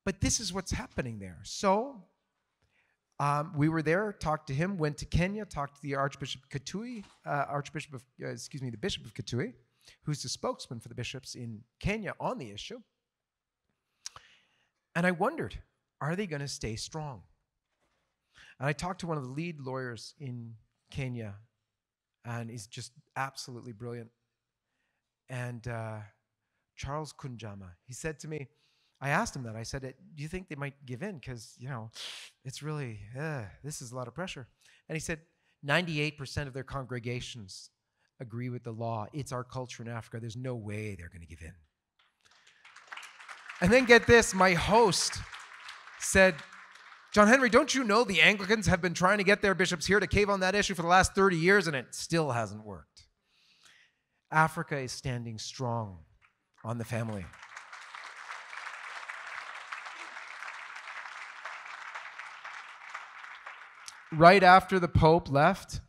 But this is what's happening there. So um, we were there, talked to him, went to Kenya, talked to the Archbishop Kitui, uh, Archbishop of, uh, excuse me, the Bishop of Kitui, who's the spokesman for the bishops in Kenya on the issue. And I wondered, are they going to stay strong? And I talked to one of the lead lawyers in Kenya, and he's just absolutely brilliant. And uh, Charles Kanjama, he said to me, I asked him that. I said, "Do you think they might give in? Because you know, it's really uh, this is a lot of pressure." And he said, "98% of their congregations agree with the law. It's our culture in Africa. There's no way they're going to give in." And then get this: my host said, "John Henry, don't you know the Anglicans have been trying to get their bishops here to cave on that issue for the last 30 years, and it still hasn't worked." Africa is standing strong on the family. right after the Pope left,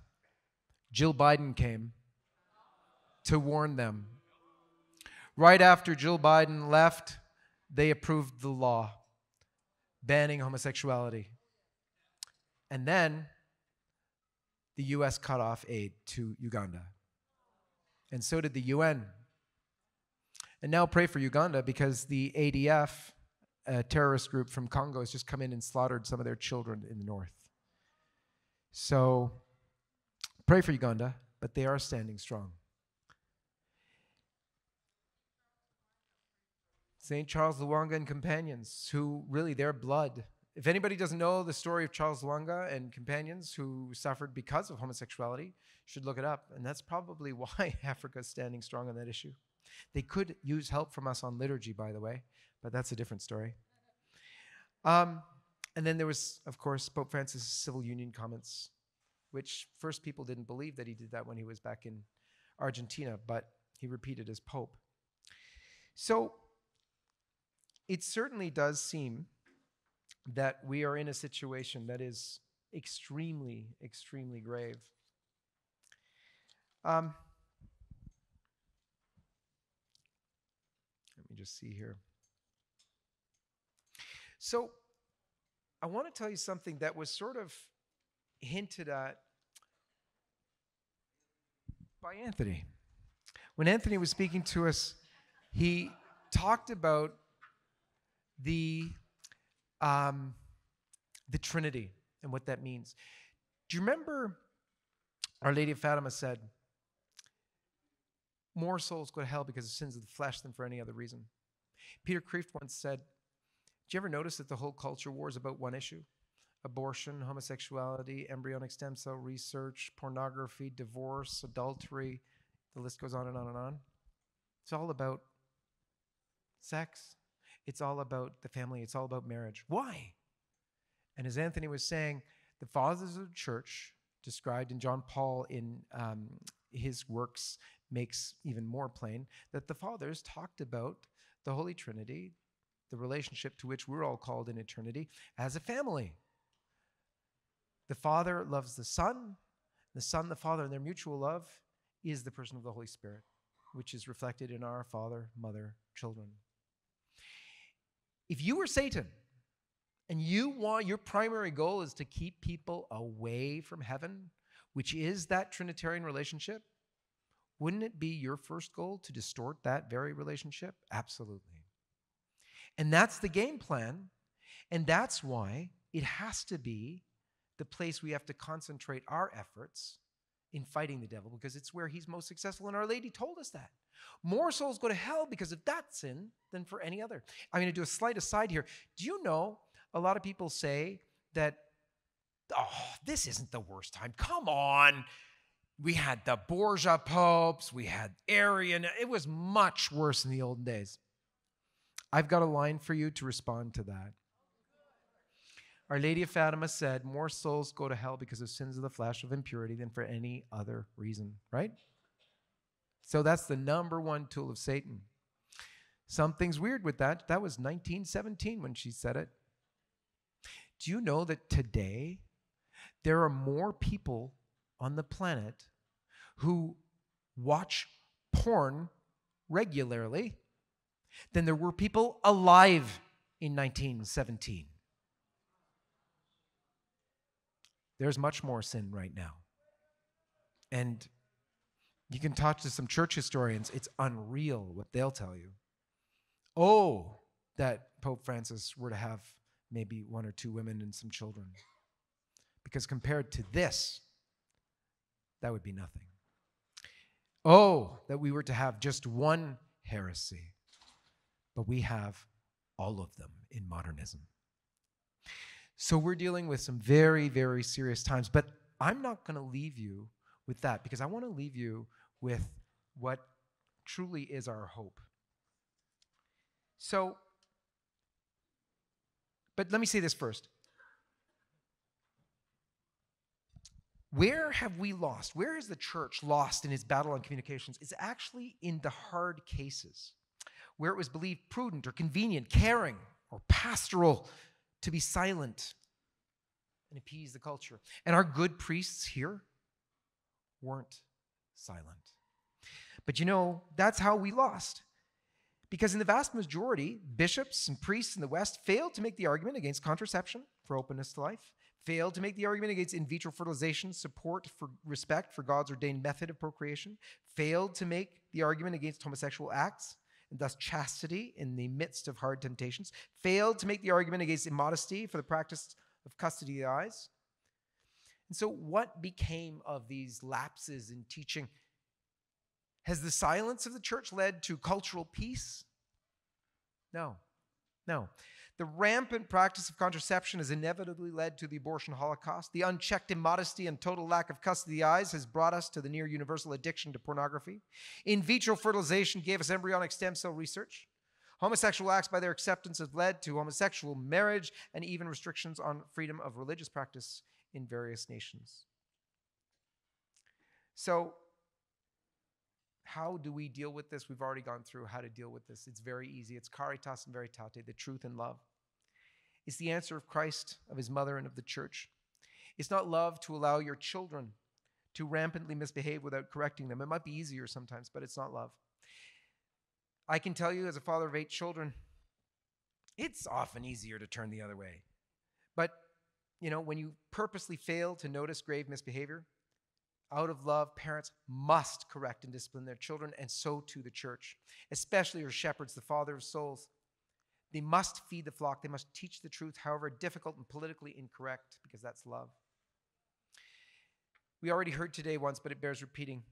Jill Biden came to warn them. Right after Jill Biden left, they approved the law banning homosexuality. And then the US cut off aid to Uganda. And so did the UN. And now pray for Uganda because the ADF, a terrorist group from Congo, has just come in and slaughtered some of their children in the north. So pray for Uganda, but they are standing strong. St. Charles Lwanga and companions, who really their blood. If anybody doesn't know the story of Charles Lwanga and companions who suffered because of homosexuality, should look it up. And that's probably why Africa is standing strong on that issue. They could use help from us on liturgy, by the way, but that's a different story. Um, and then there was, of course, Pope Francis' civil union comments, which first people didn't believe that he did that when he was back in Argentina, but he repeated as Pope. So it certainly does seem that we are in a situation that is extremely, extremely grave. Um, let me just see here. So, I want to tell you something that was sort of hinted at by Anthony. When Anthony was speaking to us, he talked about the um, the Trinity and what that means. Do you remember Our Lady of Fatima said, "More souls go to hell because of sins of the flesh than for any other reason." Peter Kreeft once said, do you ever notice that the whole culture war is about one issue? Abortion, homosexuality, embryonic stem cell research, pornography, divorce, adultery. The list goes on and on and on. It's all about sex. It's all about the family. It's all about marriage. Why? And as Anthony was saying, the fathers of the church, described in John Paul in um, his works, makes even more plain that the fathers talked about the Holy Trinity, the relationship to which we're all called in eternity as a family. The Father loves the Son, the Son, the Father, and their mutual love is the person of the Holy Spirit, which is reflected in our father, mother, children. If you were Satan and you want your primary goal is to keep people away from heaven, which is that Trinitarian relationship, wouldn't it be your first goal to distort that very relationship? Absolutely. And that's the game plan. And that's why it has to be the place we have to concentrate our efforts in fighting the devil because it's where he's most successful. And Our Lady told us that. More souls go to hell because of that sin than for any other. I'm going to do a slight aside here. Do you know a lot of people say that, oh, this isn't the worst time? Come on. We had the Borgia popes, we had Arian. It was much worse in the olden days. I've got a line for you to respond to that. Our Lady of Fatima said, More souls go to hell because of sins of the flesh, of impurity, than for any other reason, right? So that's the number one tool of Satan. Something's weird with that. That was 1917 when she said it. Do you know that today there are more people on the planet who watch porn regularly than there were people alive in 1917? There's much more sin right now. And you can talk to some church historians, it's unreal what they'll tell you. Oh, that Pope Francis were to have maybe one or two women and some children. Because compared to this, that would be nothing. Oh, that we were to have just one heresy, but we have all of them in modernism. So we're dealing with some very, very serious times, but I'm not going to leave you with that because I want to leave you with what truly is our hope. So, but let me say this first. Where have we lost? Where is the church lost in its battle on communications? It's actually in the hard cases where it was believed prudent or convenient, caring or pastoral to be silent and appease the culture. And our good priests here weren't silent. But you know, that's how we lost. Because in the vast majority, bishops and priests in the West failed to make the argument against contraception for openness to life, failed to make the argument against in vitro fertilization, support for respect for God's ordained method of procreation, failed to make the argument against homosexual acts, and thus chastity in the midst of hard temptations, failed to make the argument against immodesty for the practice of custody of eyes. And so, what became of these lapses in teaching? Has the silence of the church led to cultural peace? No, no. The rampant practice of contraception has inevitably led to the abortion holocaust. The unchecked immodesty and total lack of custody of the eyes has brought us to the near universal addiction to pornography. In vitro fertilization gave us embryonic stem cell research. Homosexual acts, by their acceptance, have led to homosexual marriage and even restrictions on freedom of religious practice in various nations. So, how do we deal with this? We've already gone through how to deal with this. It's very easy. It's caritas in veritate, the truth and love. It's the answer of Christ, of his mother, and of the church. It's not love to allow your children to rampantly misbehave without correcting them. It might be easier sometimes, but it's not love. I can tell you, as a father of eight children, it's often easier to turn the other way. But, you know, when you purposely fail to notice grave misbehavior, out of love, parents must correct and discipline their children, and so too the church, especially your shepherds, the father of souls. They must feed the flock. They must teach the truth, however difficult and politically incorrect, because that's love. We already heard today once, but it bears repeating.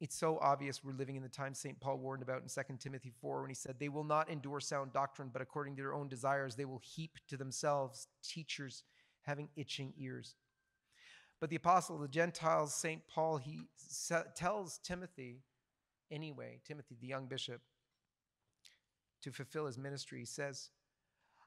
It's so obvious we're living in the time St. Paul warned about in 2 Timothy 4 when he said, They will not endure sound doctrine, but according to their own desires, they will heap to themselves teachers having itching ears. But the apostle the Gentiles, St. Paul, he tells Timothy, anyway, Timothy, the young bishop, to fulfill his ministry. He says,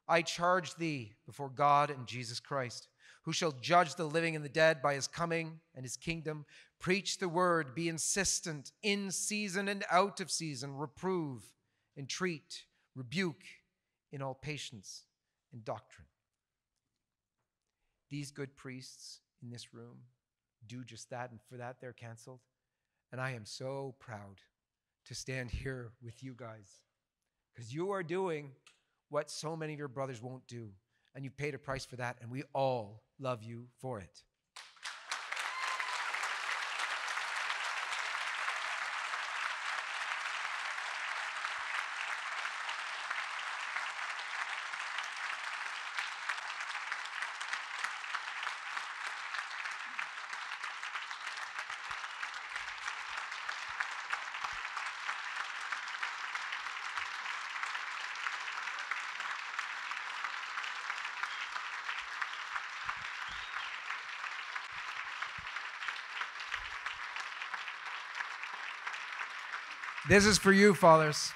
I charge thee before God and Jesus Christ, who shall judge the living and the dead by his coming and his kingdom. Preach the word, be insistent, in season and out of season, reprove, entreat, rebuke in all patience and doctrine. These good priests in this room do just that, and for that they're canceled. And I am so proud to stand here with you guys because you are doing what so many of your brothers won't do. And you paid a price for that, and we all love you for it. This is for you, fathers.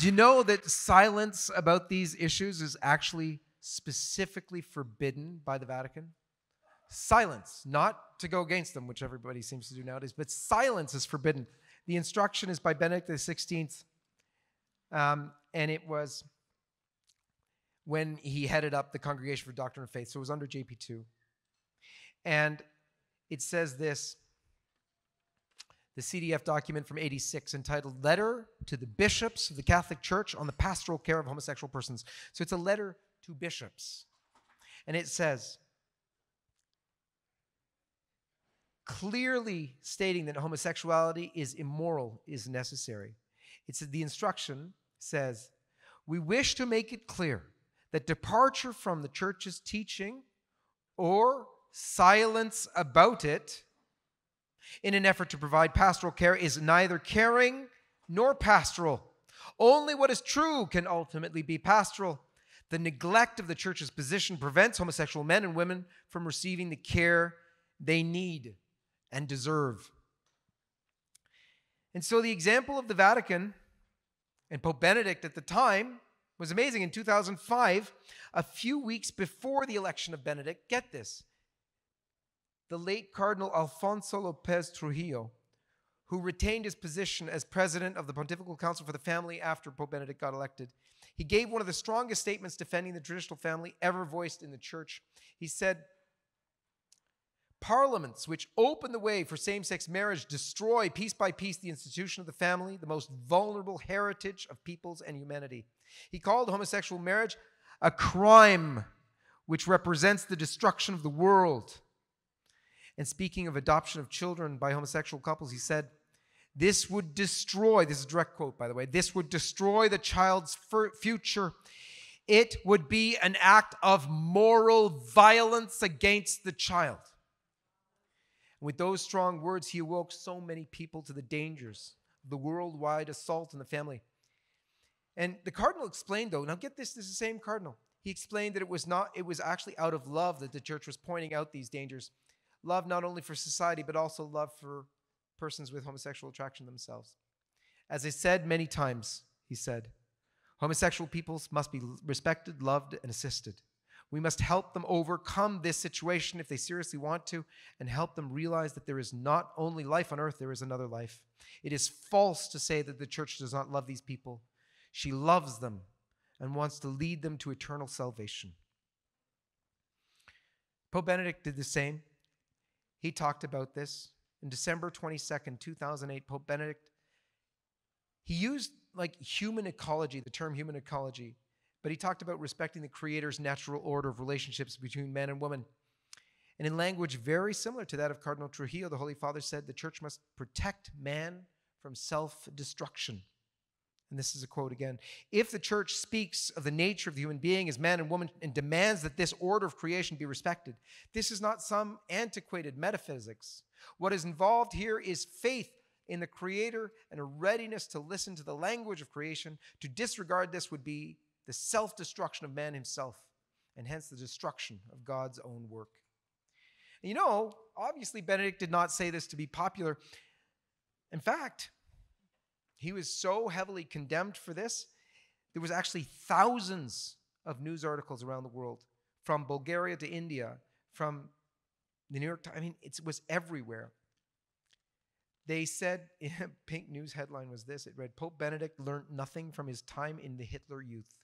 Do you know that silence about these issues is actually specifically forbidden by the Vatican? Silence, not to go against them, which everybody seems to do nowadays, but silence is forbidden. The instruction is by Benedict XVI, um, and it was when he headed up the Congregation for Doctrine of Faith. So it was under JP2. And it says this the CDF document from 86 entitled Letter to the Bishops of the Catholic Church on the Pastoral Care of Homosexual Persons. So it's a letter to bishops. And it says, clearly stating that homosexuality is immoral is necessary. It It's the instruction says, we wish to make it clear that departure from the church's teaching or silence about it in an effort to provide pastoral care is neither caring nor pastoral. Only what is true can ultimately be pastoral. The neglect of the church's position prevents homosexual men and women from receiving the care they need and deserve. And so, the example of the Vatican and Pope Benedict at the time was amazing. In 2005, a few weeks before the election of Benedict, get this, the late Cardinal Alfonso Lopez Trujillo, who retained his position as president of the Pontifical Council for the Family after Pope Benedict got elected. He gave one of the strongest statements defending the traditional family ever voiced in the church. He said, Parliaments which open the way for same sex marriage destroy piece by piece the institution of the family, the most vulnerable heritage of peoples and humanity. He called homosexual marriage a crime which represents the destruction of the world. And speaking of adoption of children by homosexual couples, he said, This would destroy, this is a direct quote, by the way, this would destroy the child's future. It would be an act of moral violence against the child. With those strong words, he awoke so many people to the dangers the worldwide assault on the family. And the cardinal explained, though, now get this, this is the same cardinal. He explained that it was not, it was actually out of love that the church was pointing out these dangers love not only for society, but also love for persons with homosexual attraction themselves. As I said many times, he said, homosexual peoples must be respected, loved, and assisted. We must help them overcome this situation if they seriously want to, and help them realize that there is not only life on earth, there is another life. It is false to say that the church does not love these people. She loves them and wants to lead them to eternal salvation. Pope Benedict did the same. He talked about this in December 22nd, 2008. Pope Benedict, he used like human ecology, the term human ecology, but he talked about respecting the Creator's natural order of relationships between man and woman. And in language very similar to that of Cardinal Trujillo, the Holy Father said the church must protect man from self destruction and this is a quote again if the church speaks of the nature of the human being as man and woman and demands that this order of creation be respected, this is not some antiquated metaphysics. What is involved here is faith in the Creator and a readiness to listen to the language of creation. To disregard this would be the self destruction of man himself, and hence the destruction of God's own work. You know, obviously, Benedict did not say this to be popular. In fact, he was so heavily condemned for this. There was actually thousands of news articles around the world, from Bulgaria to India, from the New York Times. I mean, it was everywhere. They said, Pink News headline was this it read, Pope Benedict learned nothing from his time in the Hitler Youth.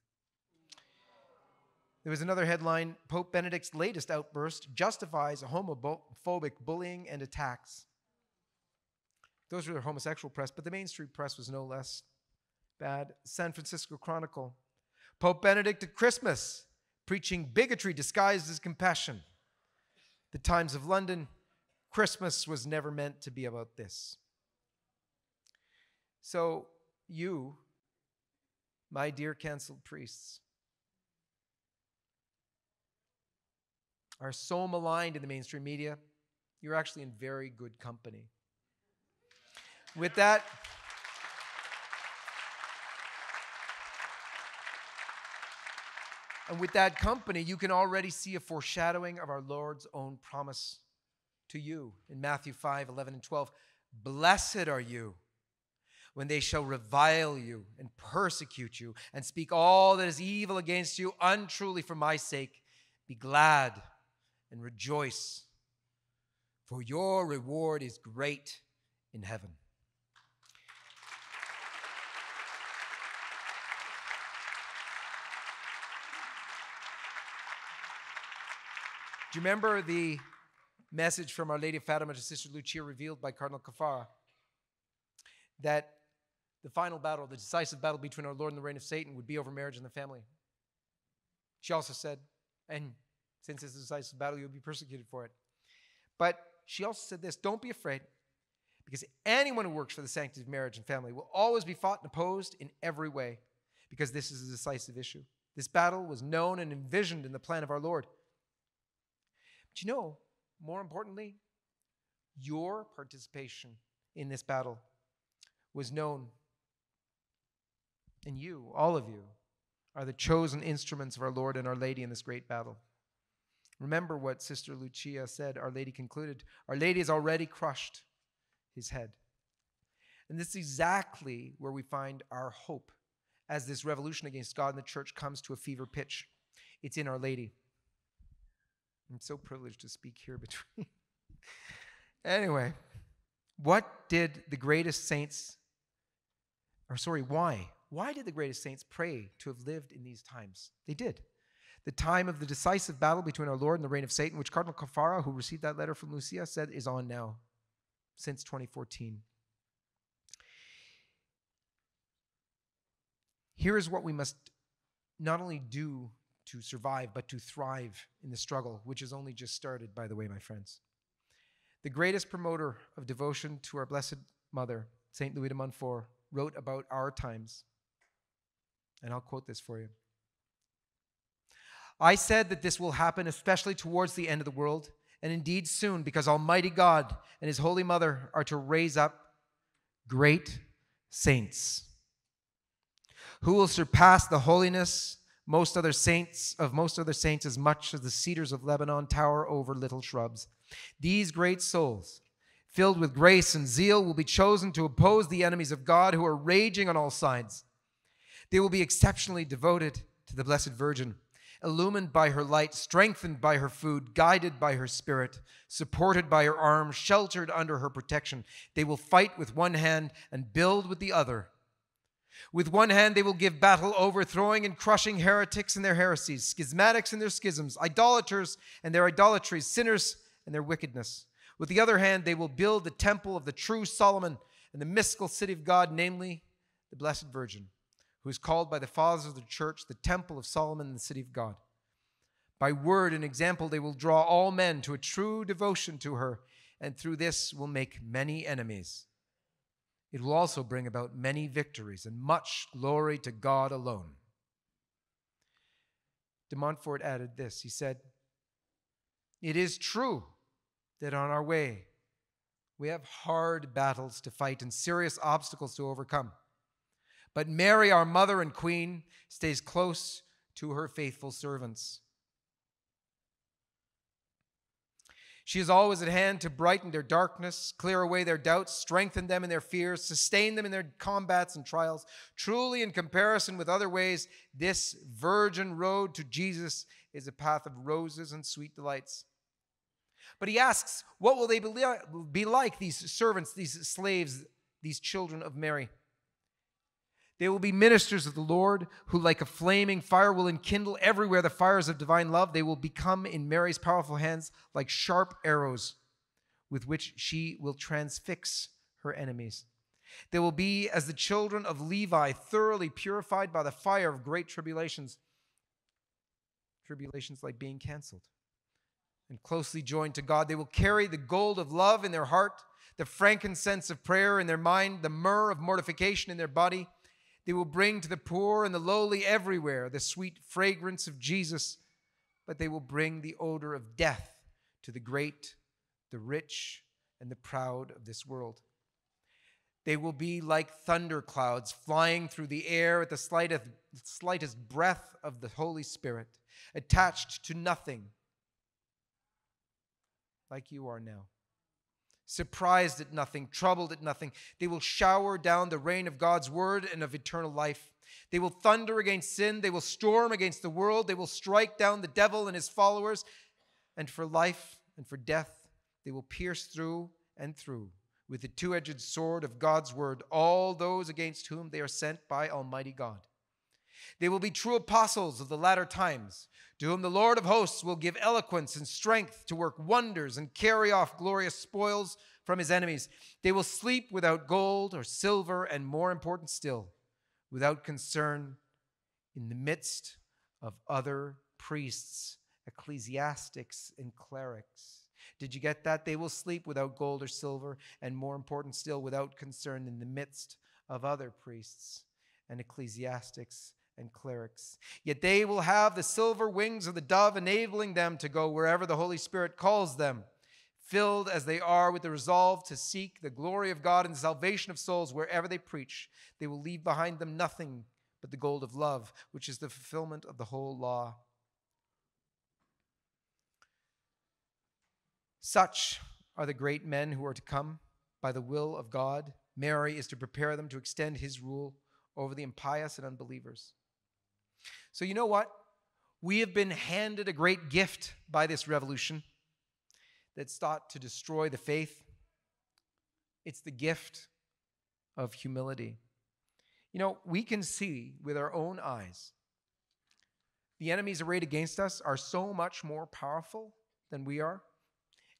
There was another headline Pope Benedict's latest outburst justifies homophobic bullying and attacks. Those were the homosexual press, but the mainstream press was no less bad. San Francisco Chronicle. Pope Benedict at Christmas, preaching bigotry disguised as compassion. The Times of London. Christmas was never meant to be about this. So, you, my dear canceled priests, are so maligned in the mainstream media, you're actually in very good company. With that, and with that company, you can already see a foreshadowing of our Lord's own promise to you in Matthew 5 11 and 12. Blessed are you when they shall revile you and persecute you and speak all that is evil against you untruly for my sake, be glad and rejoice, for your reward is great in heaven. Do you remember the message from Our Lady of Fatima to Sister Lucia revealed by Cardinal Caffarra? That the final battle, the decisive battle between our Lord and the reign of Satan, would be over marriage and the family. She also said, and since it's a decisive battle, you'll be persecuted for it. But she also said this don't be afraid, because anyone who works for the sanctity of marriage and family will always be fought and opposed in every way, because this is a decisive issue. This battle was known and envisioned in the plan of our Lord. But you know, more importantly, your participation in this battle was known. And you, all of you, are the chosen instruments of our Lord and our Lady in this great battle. Remember what Sister Lucia said, Our Lady concluded. Our Lady has already crushed his head. And this is exactly where we find our hope as this revolution against God and the church comes to a fever pitch. It's in Our Lady. I'm so privileged to speak here between. anyway, what did the greatest saints, or sorry, why? Why did the greatest saints pray to have lived in these times? They did. The time of the decisive battle between our Lord and the reign of Satan, which Cardinal Caffarra, who received that letter from Lucia, said is on now, since 2014. Here is what we must not only do to survive, but to thrive in the struggle, which has only just started, by the way, my friends. The greatest promoter of devotion to our Blessed Mother, St. Louis de Montfort, wrote about our times. And I'll quote this for you. I said that this will happen especially towards the end of the world, and indeed soon, because Almighty God and His Holy Mother are to raise up great saints who will surpass the holiness most other saints of most other saints as much as the cedars of Lebanon tower over little shrubs. These great souls, filled with grace and zeal, will be chosen to oppose the enemies of God who are raging on all sides. They will be exceptionally devoted to the Blessed Virgin, illumined by her light, strengthened by her food, guided by her spirit, supported by her arm, sheltered under her protection. They will fight with one hand and build with the other with one hand, they will give battle, overthrowing and crushing heretics and their heresies, schismatics and their schisms, idolaters and their idolatries, sinners and their wickedness. With the other hand, they will build the temple of the true Solomon and the mystical city of God, namely the Blessed Virgin, who is called by the fathers of the church the temple of Solomon and the city of God. By word and example, they will draw all men to a true devotion to her, and through this will make many enemies. It will also bring about many victories and much glory to God alone. De Montfort added this He said, It is true that on our way we have hard battles to fight and serious obstacles to overcome. But Mary, our mother and queen, stays close to her faithful servants. She is always at hand to brighten their darkness, clear away their doubts, strengthen them in their fears, sustain them in their combats and trials. Truly, in comparison with other ways, this virgin road to Jesus is a path of roses and sweet delights. But he asks, what will they be like, these servants, these slaves, these children of Mary? They will be ministers of the Lord who, like a flaming fire, will enkindle everywhere the fires of divine love. They will become in Mary's powerful hands like sharp arrows with which she will transfix her enemies. They will be as the children of Levi, thoroughly purified by the fire of great tribulations. Tribulations like being canceled. And closely joined to God, they will carry the gold of love in their heart, the frankincense of prayer in their mind, the myrrh of mortification in their body they will bring to the poor and the lowly everywhere the sweet fragrance of Jesus, but they will bring the odor of death to the great, the rich, and the proud of this world. They will be like thunder clouds flying through the air at the slightest, slightest breath of the Holy Spirit, attached to nothing, like you are now, surprised at nothing, troubled at nothing. They will shower down the rain of God's word and of eternal life. They will thunder against sin. They will storm against the world. They will strike down the devil and his followers. And for life and for death, they will pierce through and through with the two edged sword of God's word all those against whom they are sent by Almighty God. They will be true apostles of the latter times, to whom the Lord of hosts will give eloquence and strength to work wonders and carry off glorious spoils from his enemies. They will sleep without gold or silver, and more important still, without concern in the midst of other priests, ecclesiastics, and clerics. Did you get that? They will sleep without gold or silver, and more important still, without concern in the midst of other priests and ecclesiastics and clerics. Yet they will have the silver wings of the dove, enabling them to go wherever the Holy Spirit calls them, filled as they are with the resolve to seek the glory of God and the salvation of souls wherever they preach. They will leave behind them nothing but the gold of love, which is the fulfillment of the whole law. Such are the great men who are to come by the will of God. Mary is to prepare them to extend his rule over the impious and unbelievers. So, you know what? We have been handed a great gift by this revolution that's thought to destroy the faith. It's the gift of humility. You know, we can see with our own eyes the enemies arrayed against us are so much more powerful than we are.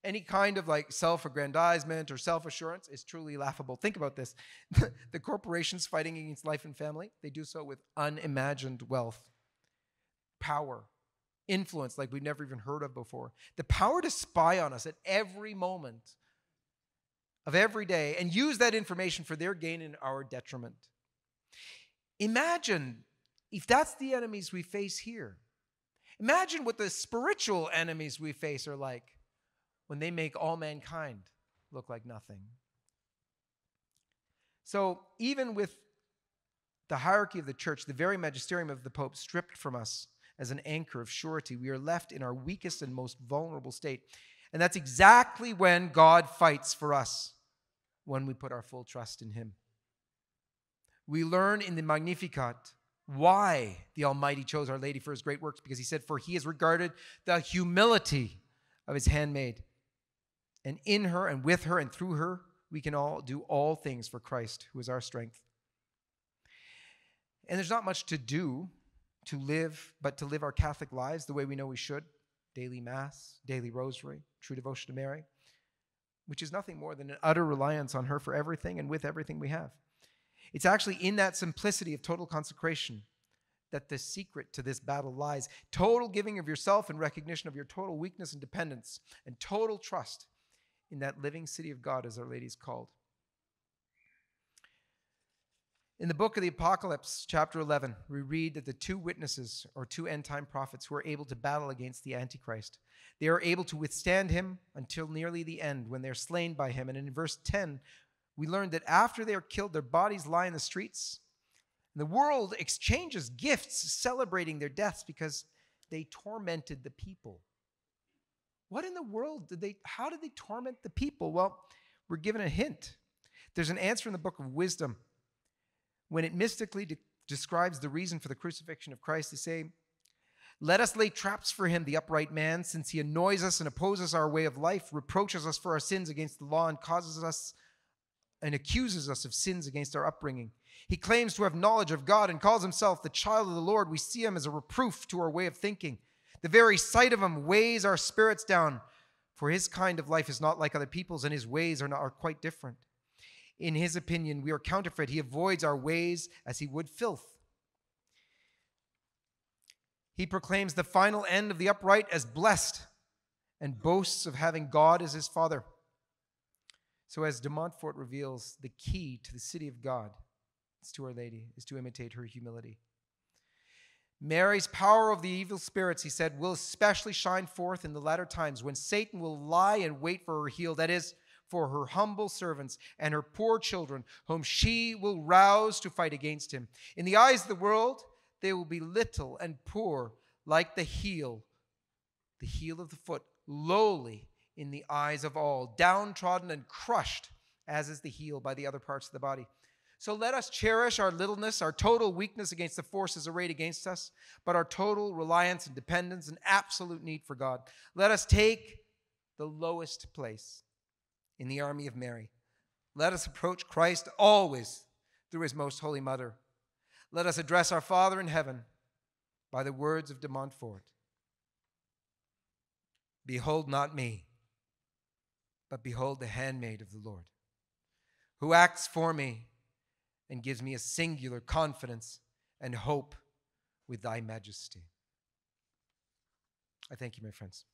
Any kind of like self aggrandizement or self assurance is truly laughable. Think about this the corporations fighting against life and family, they do so with unimagined wealth power, influence like we've never even heard of before. The power to spy on us at every moment of every day and use that information for their gain and our detriment. Imagine if that's the enemies we face here. Imagine what the spiritual enemies we face are like when they make all mankind look like nothing. So, even with the hierarchy of the church, the very magisterium of the Pope stripped from us, as an anchor of surety. We are left in our weakest and most vulnerable state. And that's exactly when God fights for us, when we put our full trust in Him. We learn in the Magnificat why the Almighty chose Our Lady for His great works, because He said, For He has regarded the humility of His handmaid. And in her and with her and through her, we can all do all things for Christ, who is our strength. And there's not much to do to live, but to live our Catholic lives the way we know we should daily Mass, daily Rosary, true devotion to Mary, which is nothing more than an utter reliance on her for everything and with everything we have. It's actually in that simplicity of total consecration that the secret to this battle lies. Total giving of yourself and recognition of your total weakness and dependence, and total trust in that living city of God, as Our Lady is called. In the book of the Apocalypse, chapter 11, we read that the two witnesses, or two end time prophets, who are able to battle against the Antichrist, they are able to withstand him until nearly the end when they're slain by him. And in verse 10, we learn that after they are killed, their bodies lie in the streets. And the world exchanges gifts celebrating their deaths because they tormented the people. What in the world did they, how did they torment the people? Well, we're given a hint. There's an answer in the book of wisdom when it mystically de- describes the reason for the crucifixion of Christ, they say, Let us lay traps for him, the upright man, since he annoys us and opposes our way of life, reproaches us for our sins against the law, and causes us and accuses us of sins against our upbringing. He claims to have knowledge of God and calls himself the child of the Lord. We see him as a reproof to our way of thinking. The very sight of him weighs our spirits down, for his kind of life is not like other people's, and his ways are, not, are quite different. In his opinion, we are counterfeit. He avoids our ways as he would filth. He proclaims the final end of the upright as blessed and boasts of having God as his father. So, as de Montfort reveals, the key to the city of God is to Our Lady, is to imitate her humility. Mary's power of the evil spirits, he said, will especially shine forth in the latter times when Satan will lie in wait for her heel. That is, for her humble servants and her poor children, whom she will rouse to fight against him. In the eyes of the world, they will be little and poor, like the heel, the heel of the foot, lowly in the eyes of all, downtrodden and crushed, as is the heel by the other parts of the body. So let us cherish our littleness, our total weakness against the forces arrayed against us, but our total reliance and dependence and absolute need for God. Let us take the lowest place in the army of Mary. Let us approach Christ always through his most holy mother. Let us address our Father in heaven by the words of de Montfort Behold not me, but behold the handmaid of the Lord, who acts for me and gives me a singular confidence and hope with thy majesty. I thank you, my friends.